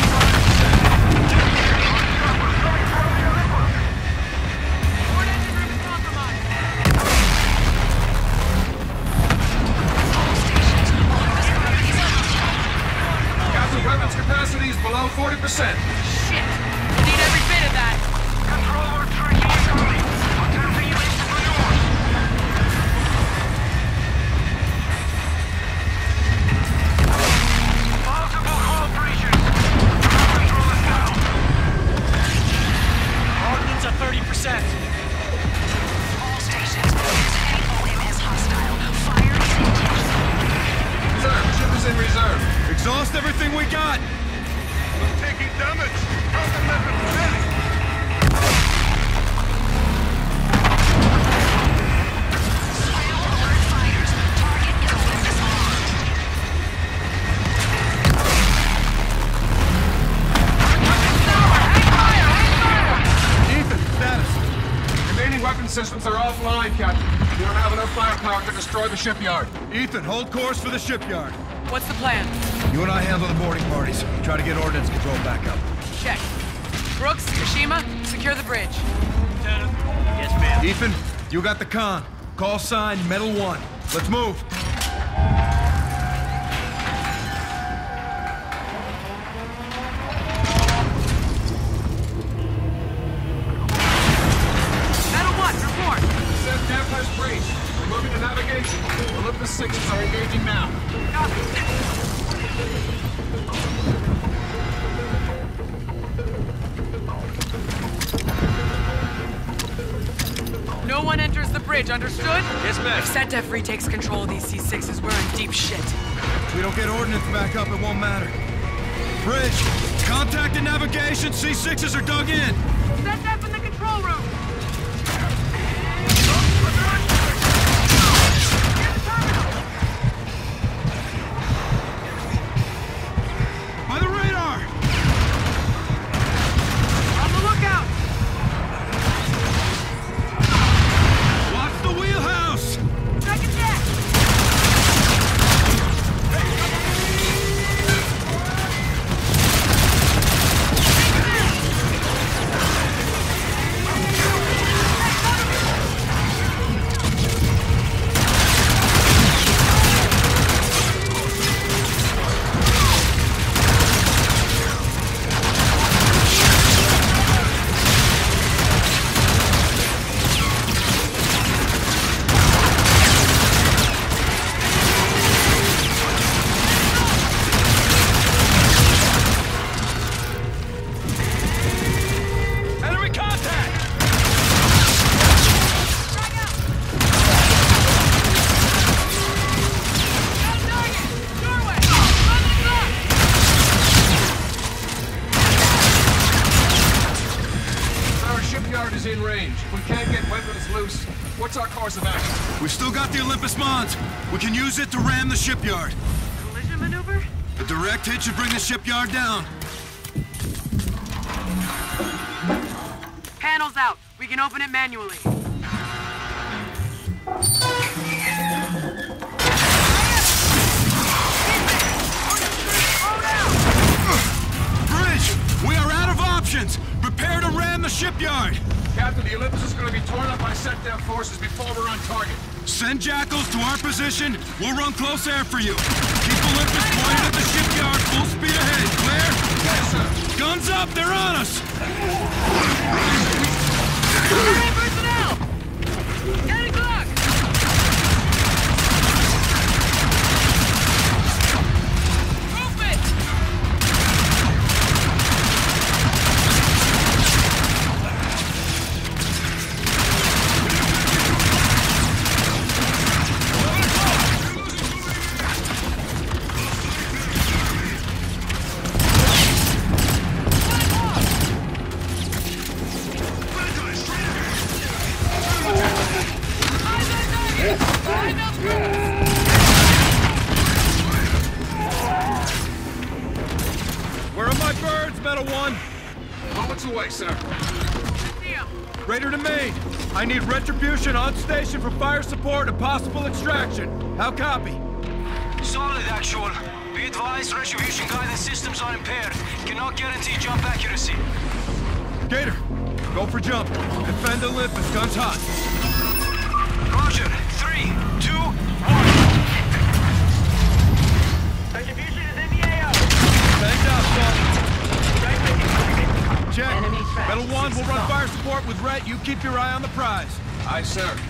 capacity is below 40%. Shit! Need every bit of that. Controller 3 incoming. You got the con. Call sign Metal One. Let's move. Use it to ram the shipyard. Collision maneuver? A direct hit should bring the shipyard down. Panels out. We can open it manually. Bridge! We are out of options! Prepare to ram the shipyard! Captain, the Olympus is going to be torn up by SetDef forces before we're on target. Send jackals to our position. We'll run close air for you. Keep Olympus pointed at the shipyard. Full speed ahead. Clear? Yes, sir. Guns up. They're on us. Aye, sir.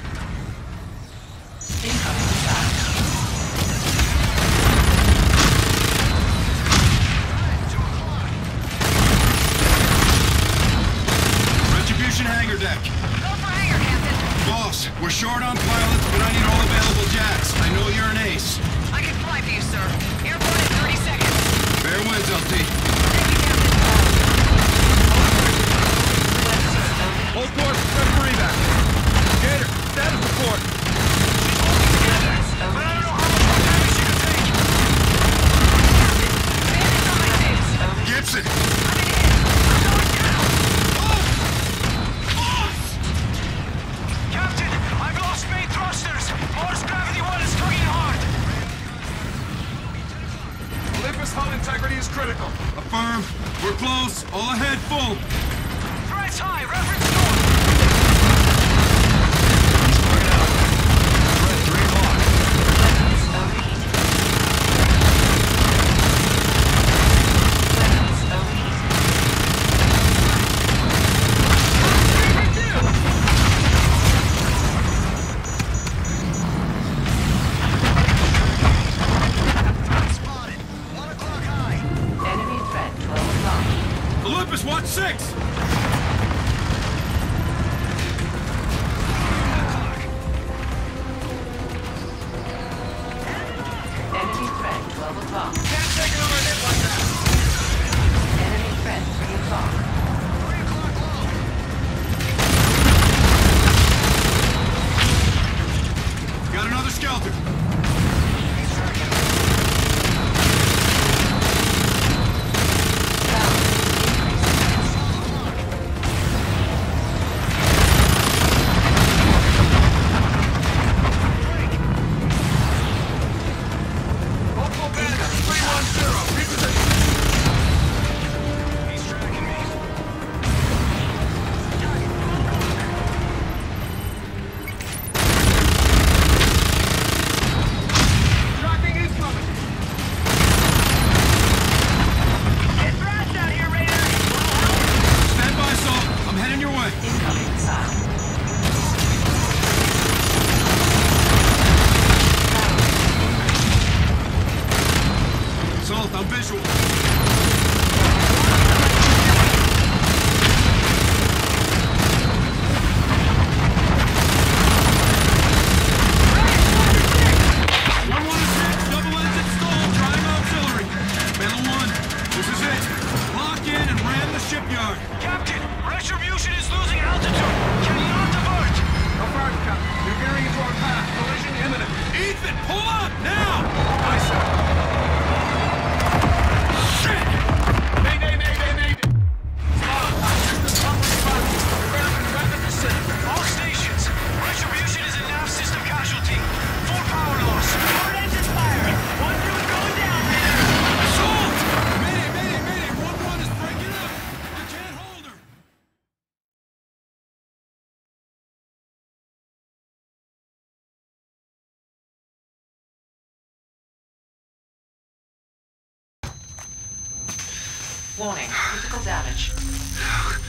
Warning, critical damage. Oh,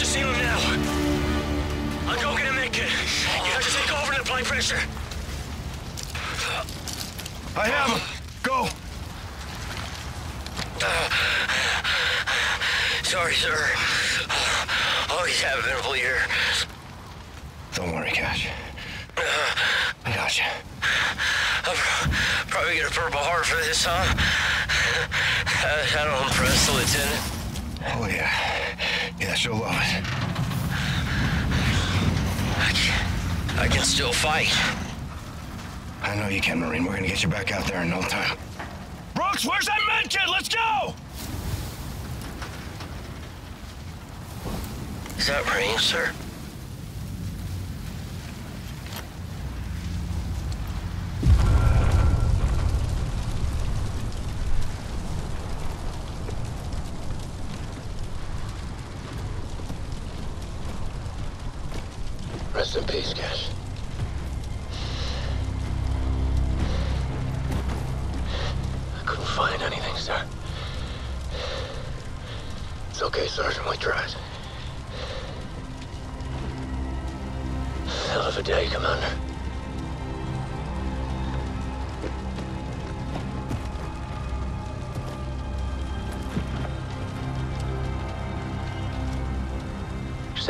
To save him now. I'll go get a kit. You have to take over and apply pressure. I have him. Go. Sorry, sir. Always have a bleeder. Don't worry, Cash. I got you. I'll probably get a purple heart for this, huh? I don't impress the lieutenant. Oh, yeah. Yeah, she'll love it. I can still fight. I know you can, Marine. We're gonna get you back out there in no time. Brooks, where's that med kit? Let's go! Is that Marine, sir?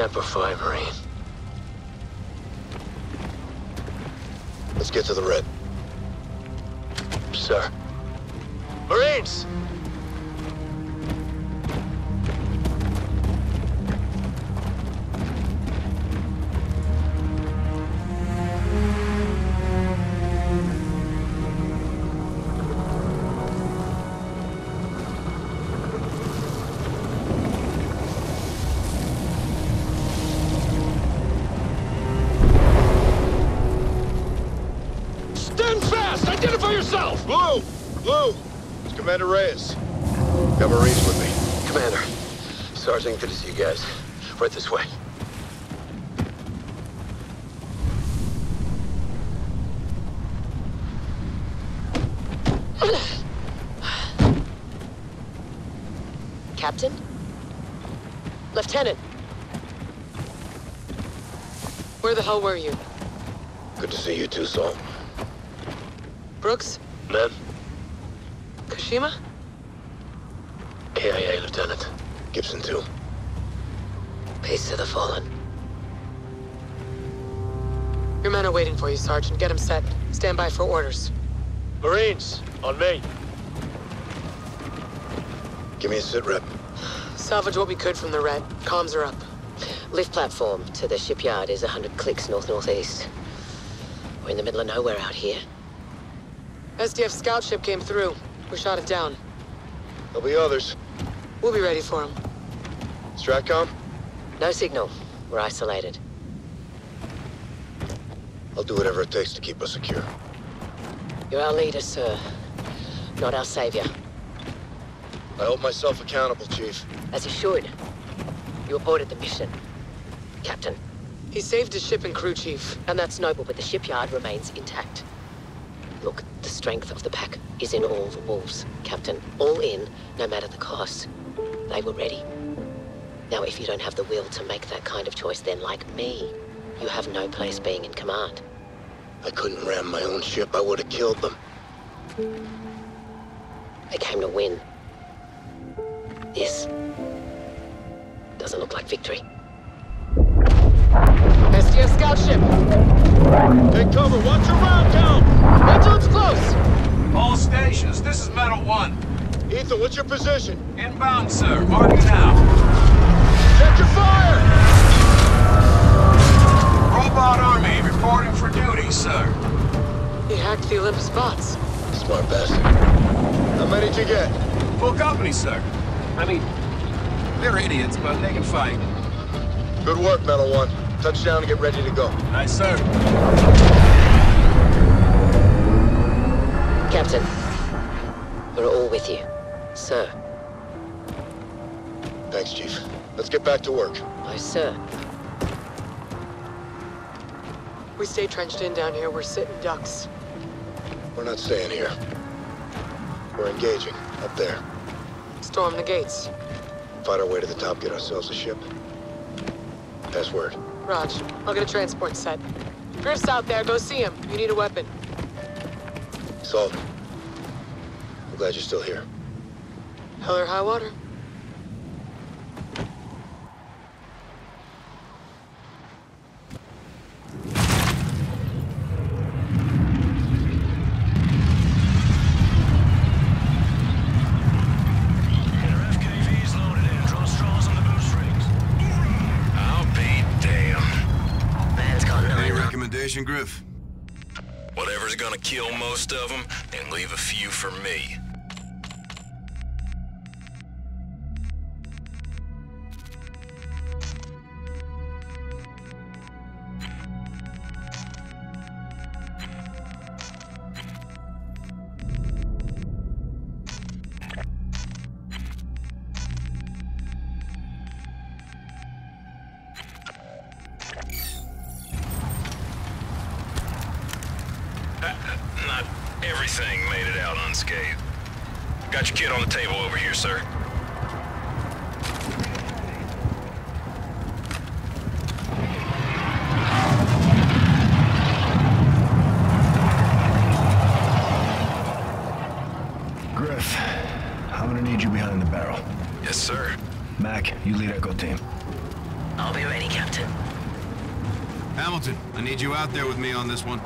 Semper Fi, you guys. Right this way. Captain? Lieutenant? Where the hell were you? Good to see you too, Salt. Brooks? Sergeant. Get them set. Stand by for orders. Marines, on me. Give me a sit rep. Salvage what we could from the red. Comms are up. Lift platform to the shipyard is 100 clicks north-northeast. We're in the middle of nowhere out here. SDF scout ship came through. We shot it down. There'll be others. We'll be ready for them. Stratcom? No signal. We're isolated. I'll do whatever it takes to keep us secure. You're our leader, sir. Not our savior. I hold myself accountable, Chief. As you should. You aborted the mission. Captain. He saved his ship and crew, Chief. And that's noble, but the shipyard remains intact. Look, the strength of the pack is in all the wolves, Captain. All in, no matter the cost. They were ready. Now, if you don't have the will to make that kind of choice, then like me, you have no place being in command. I couldn't ram my own ship. I would have killed them. They came to win. This doesn't look like victory. SDF scout ship! Take cover. Watch your round count! Wait it's close! All stations, this is Metal 1. Ethan, what's your position? Inbound, sir. Marking now. Check your fire! Robot Army reporting for duty, sir. He hacked the Olympus bots. Smart bastard. How many did you get? Full company, sir. I mean, they're idiots, but they can fight. Good work, Metal One. Touchdown and get ready to go. Nice, sir. Captain, we're all with you. Sir. Thanks, Chief. Let's get back to work. Aye, sir. We stay trenched in down here. We're sitting ducks. We're not staying here. We're engaging, up there. Storm the gates. Fight our way to the top, get ourselves a ship. Password. Raj, I'll get a transport set. Griff's out there. Go see him. You need a weapon. Salt. I'm glad you're still here. Hell or high water. For me. Got your kid on the table over here, sir. Griff, I'm gonna need you behind the barrel. Yes, sir. Mac, you lead Echo Team. I'll be ready, Captain. Hamilton, I need you out there with me on this one.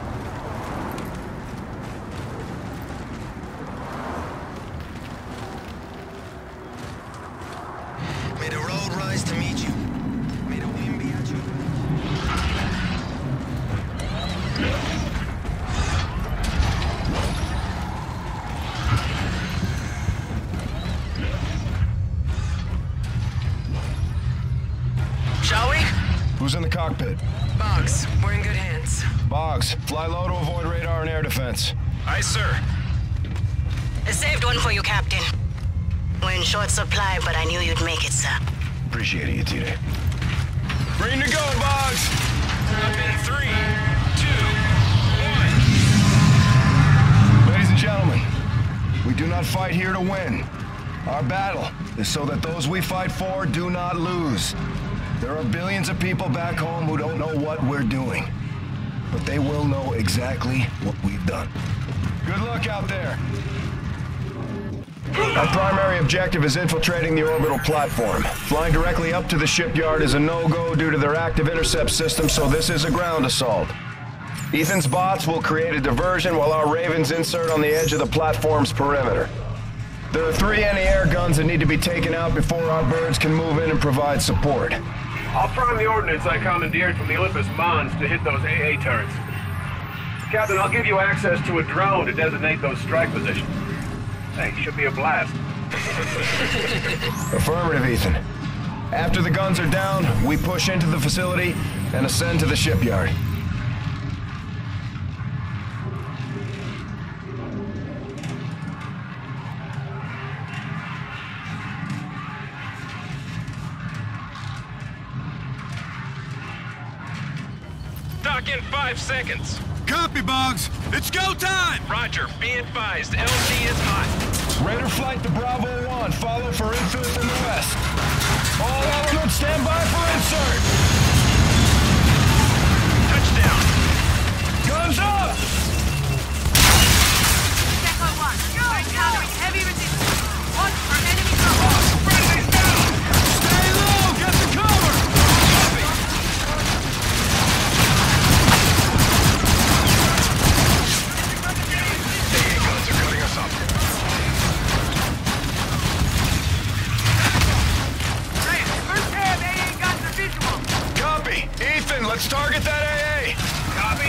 Who's in the cockpit? Boggs, we're in good hands. Boggs, fly low to avoid radar and air defense. Aye, sir. I saved one for you, Captain. We're in short supply, but I knew you'd make it, sir. Appreciate it, Yatire. Green to go, Boggs! Up in three, two, Ladies and gentlemen, we do not fight here to win. Our battle is so that those we fight for do not lose. There are billions of people back home who don't know what we're doing. But they will know exactly what we've done. Good luck out there. Our primary objective is infiltrating the orbital platform. Flying directly up to the shipyard is a no-go due to their active intercept system, so this is a ground assault. Ethan's bots will create a diversion while our Ravens insert on the edge of the platform's perimeter. There are three anti-air guns that need to be taken out before our birds can move in and provide support. I'll prime the ordnance I commandeered from the Olympus Mons to hit those AA turrets. Captain, I'll give you access to a drone to designate those strike positions. Hey, should be a blast. Affirmative, Ethan. After the guns are down, we push into the facility and ascend to the shipyard. Five seconds. Copy, Boggs. It's go time! Roger. Be advised, LZ is hot. Raider flight to Bravo 1. Follow for infills in the west. All elements stand by for insert. Touchdown. Guns up! Echo 1, go! Encountering heavy resistance. Watch for enemy drones. Let's target that AA. Copy.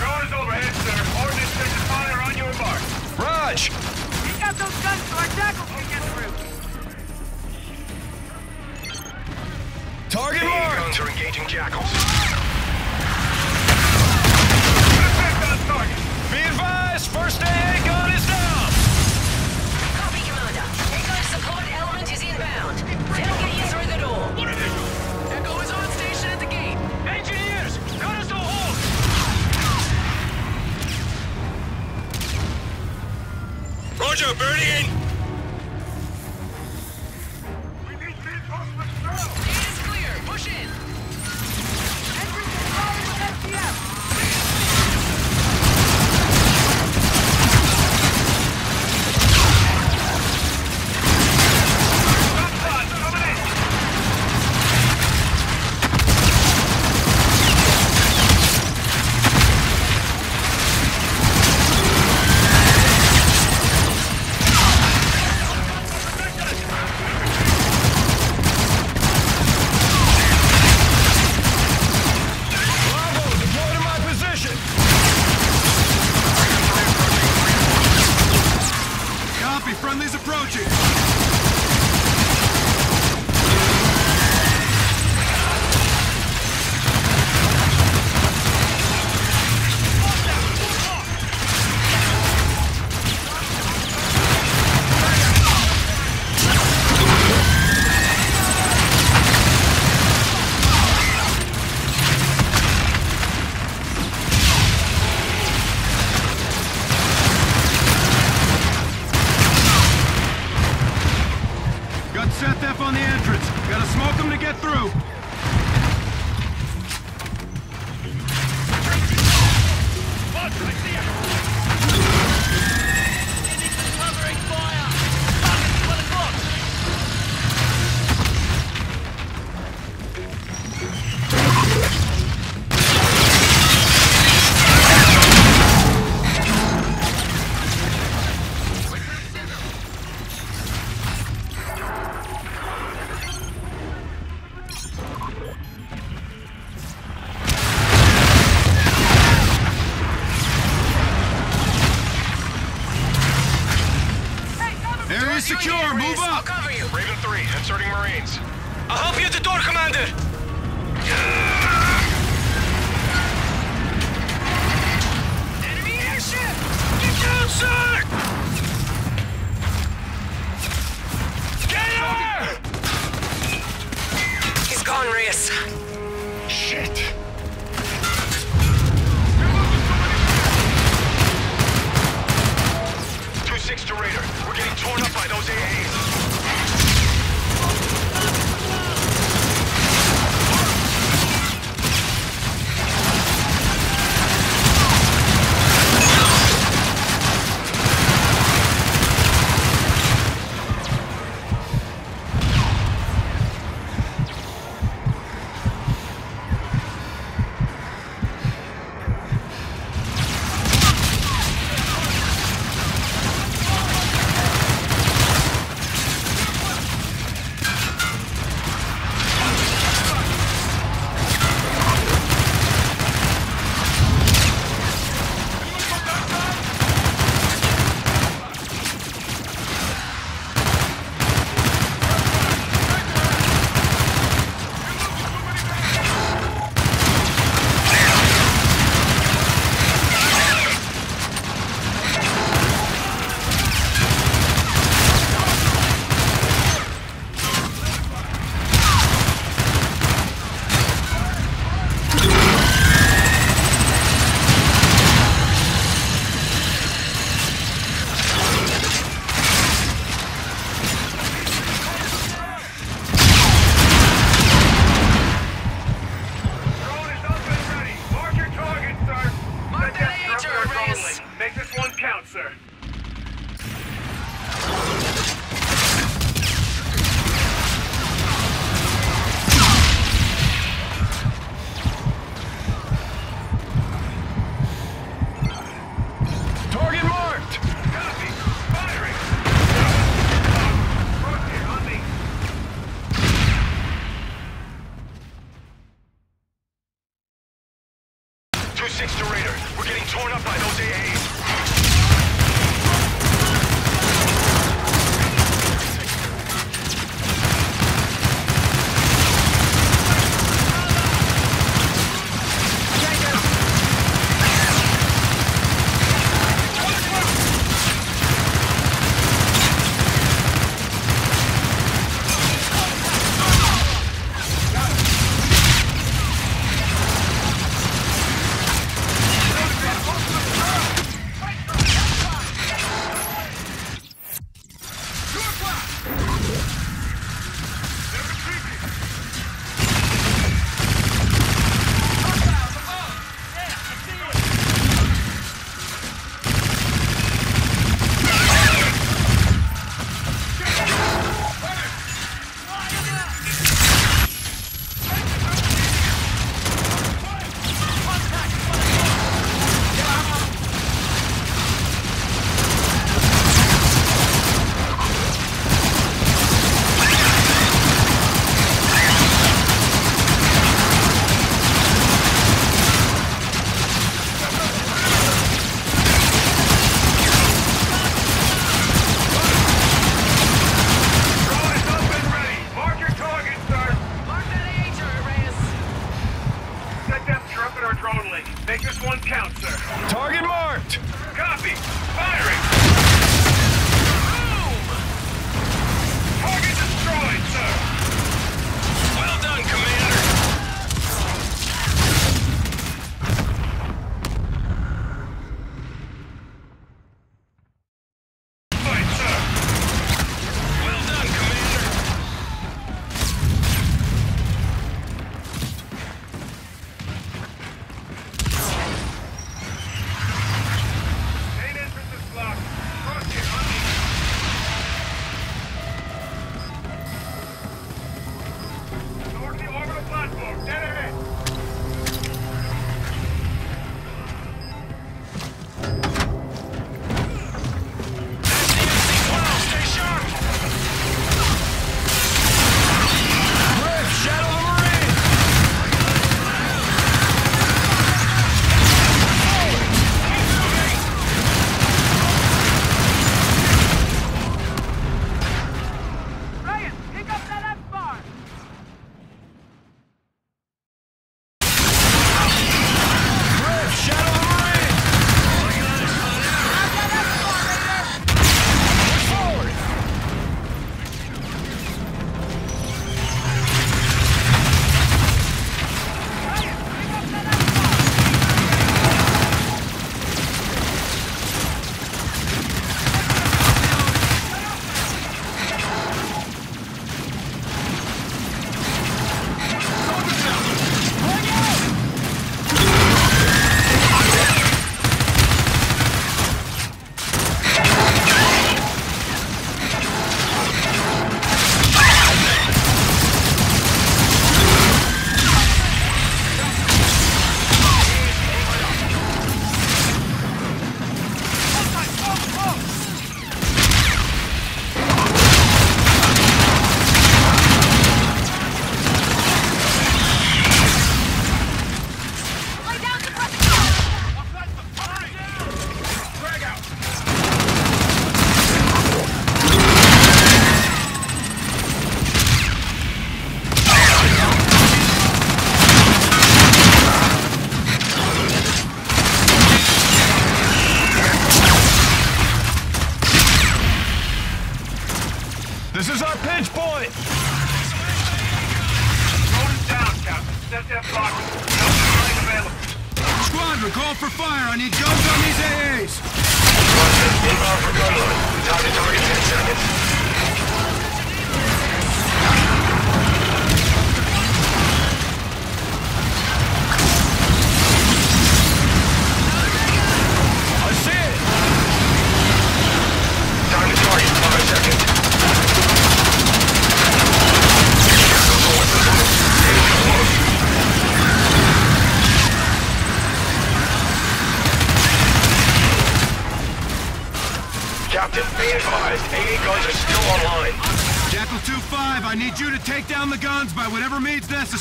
Drone is overhead, sir. Ordnance search fire on your mark. Raj! Take out those guns so our jackals can get through. Target AA marked! guns are engaging jackals. Be advised, first AA gun is down! Roger, burning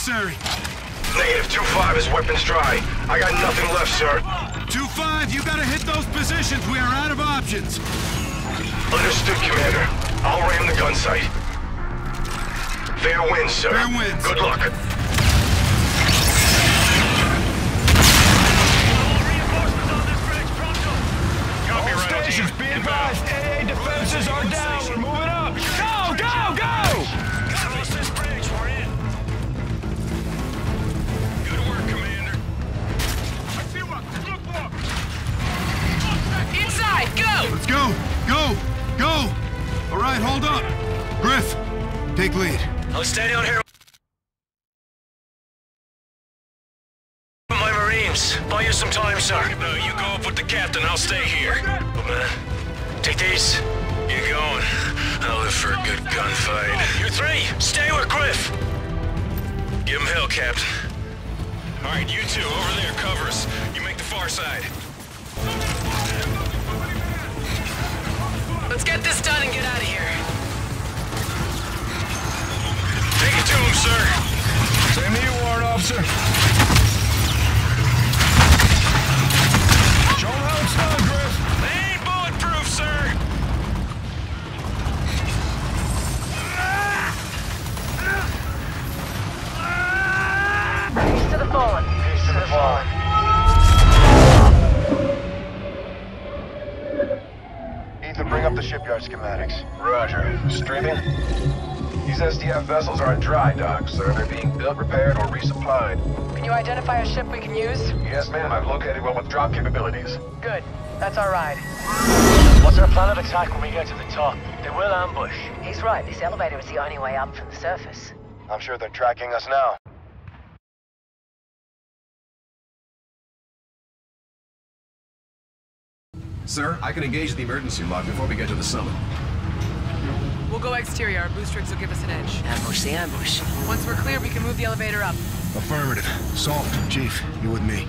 necessary. Bring up the shipyard schematics. Roger. Streaming? These SDF vessels are in dry dock, sir. They're being built, repaired, or resupplied. Can you identify a ship we can use? Yes, ma'am. I've located one with drop capabilities. Good. That's our ride. What's our plan of attack when we get to the top? They will ambush. He's right. This elevator is the only way up from the surface. I'm sure they're tracking us now. Sir, I can engage the emergency lock before we get to the summit. We'll go exterior. Our boost rigs will give us an edge. Ambush the ambush. Once we're clear, we can move the elevator up. Affirmative. Salt, Chief, you with me.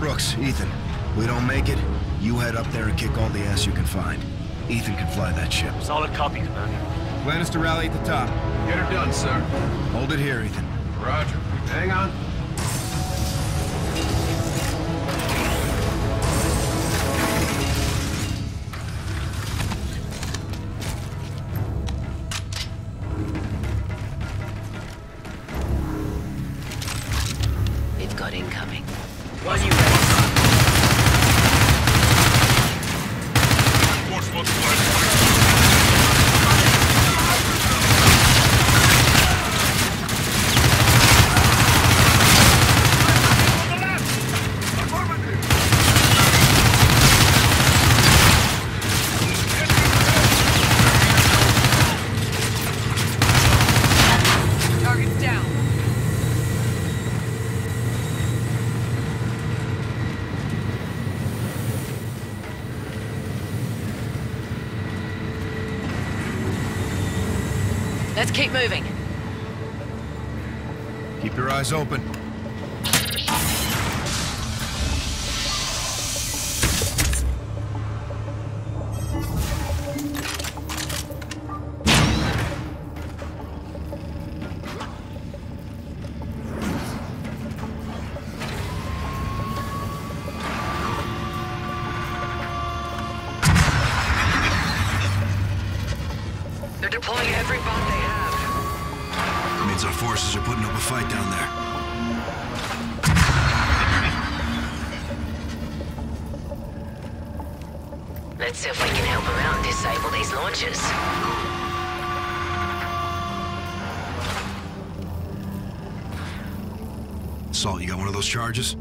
Brooks, Ethan, we don't make it, you head up there and kick all the ass you can find. Ethan can fly that ship. Solid copy, Commander. Plan is to rally at the top. Get her done, sir. Hold it here, Ethan. Roger. Hang on. Charges?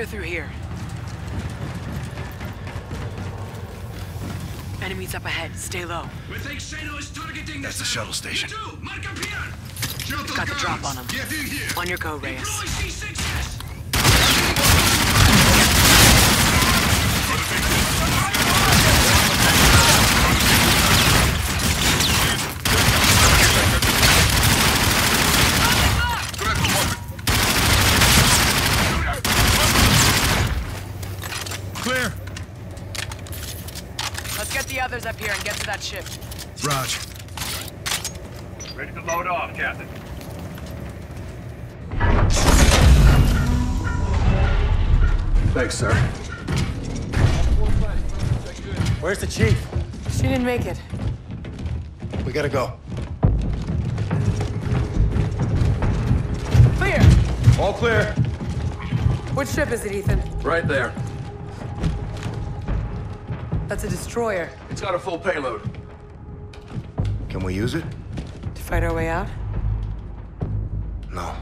Clear through here. Enemies up ahead. Stay low. We think Shano is targeting That's the shuttle station. Mark up here! We've got the drop on them. Get in here! On your go, Reyes. Clear. Let's get the others up here and get to that ship. Raj. Ready to load off, Captain. Thanks, sir. Where's the chief? She didn't make it. We gotta go. Clear! All clear. Which ship is it, Ethan? Right there. That's a destroyer. It's got a full payload. Can we use it? To fight our way out? No.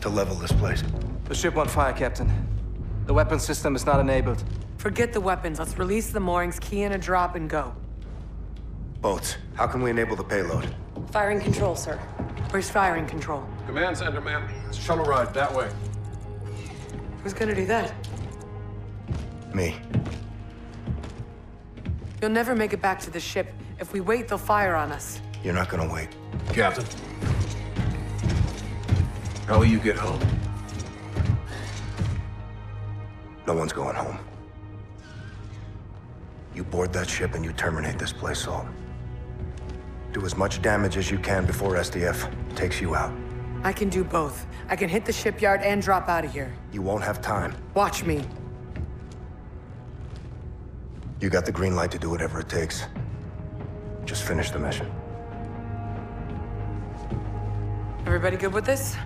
To level this place. The ship won't fire, Captain. The weapon system is not enabled. Forget the weapons. Let's release the moorings, key in a drop, and go. Boats. How can we enable the payload? Firing control, sir. Where's firing control? Command center, ma'am. It's a shuttle ride that way. Who's gonna do that? Me. You'll never make it back to the ship. If we wait, they'll fire on us. You're not gonna wait. Captain. How will you get home? No one's going home. You board that ship and you terminate this place, all. Do as much damage as you can before SDF takes you out. I can do both. I can hit the shipyard and drop out of here. You won't have time. Watch me. You got the green light to do whatever it takes. Just finish the mission. Everybody good with this?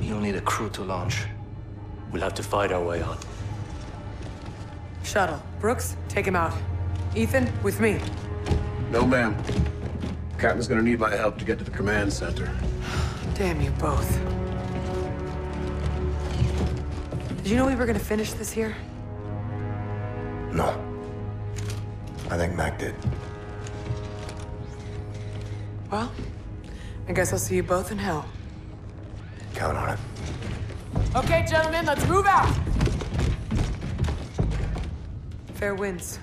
You'll need a crew to launch. We'll have to fight our way out. Shuttle. Brooks, take him out. Ethan, with me. No, ma'am. Captain's gonna need my help to get to the command center. Damn you both. Did you know we were gonna finish this here? No. I think Mac did. Well, I guess I'll see you both in hell. Count on it. Okay, gentlemen, let's move out! Fair winds.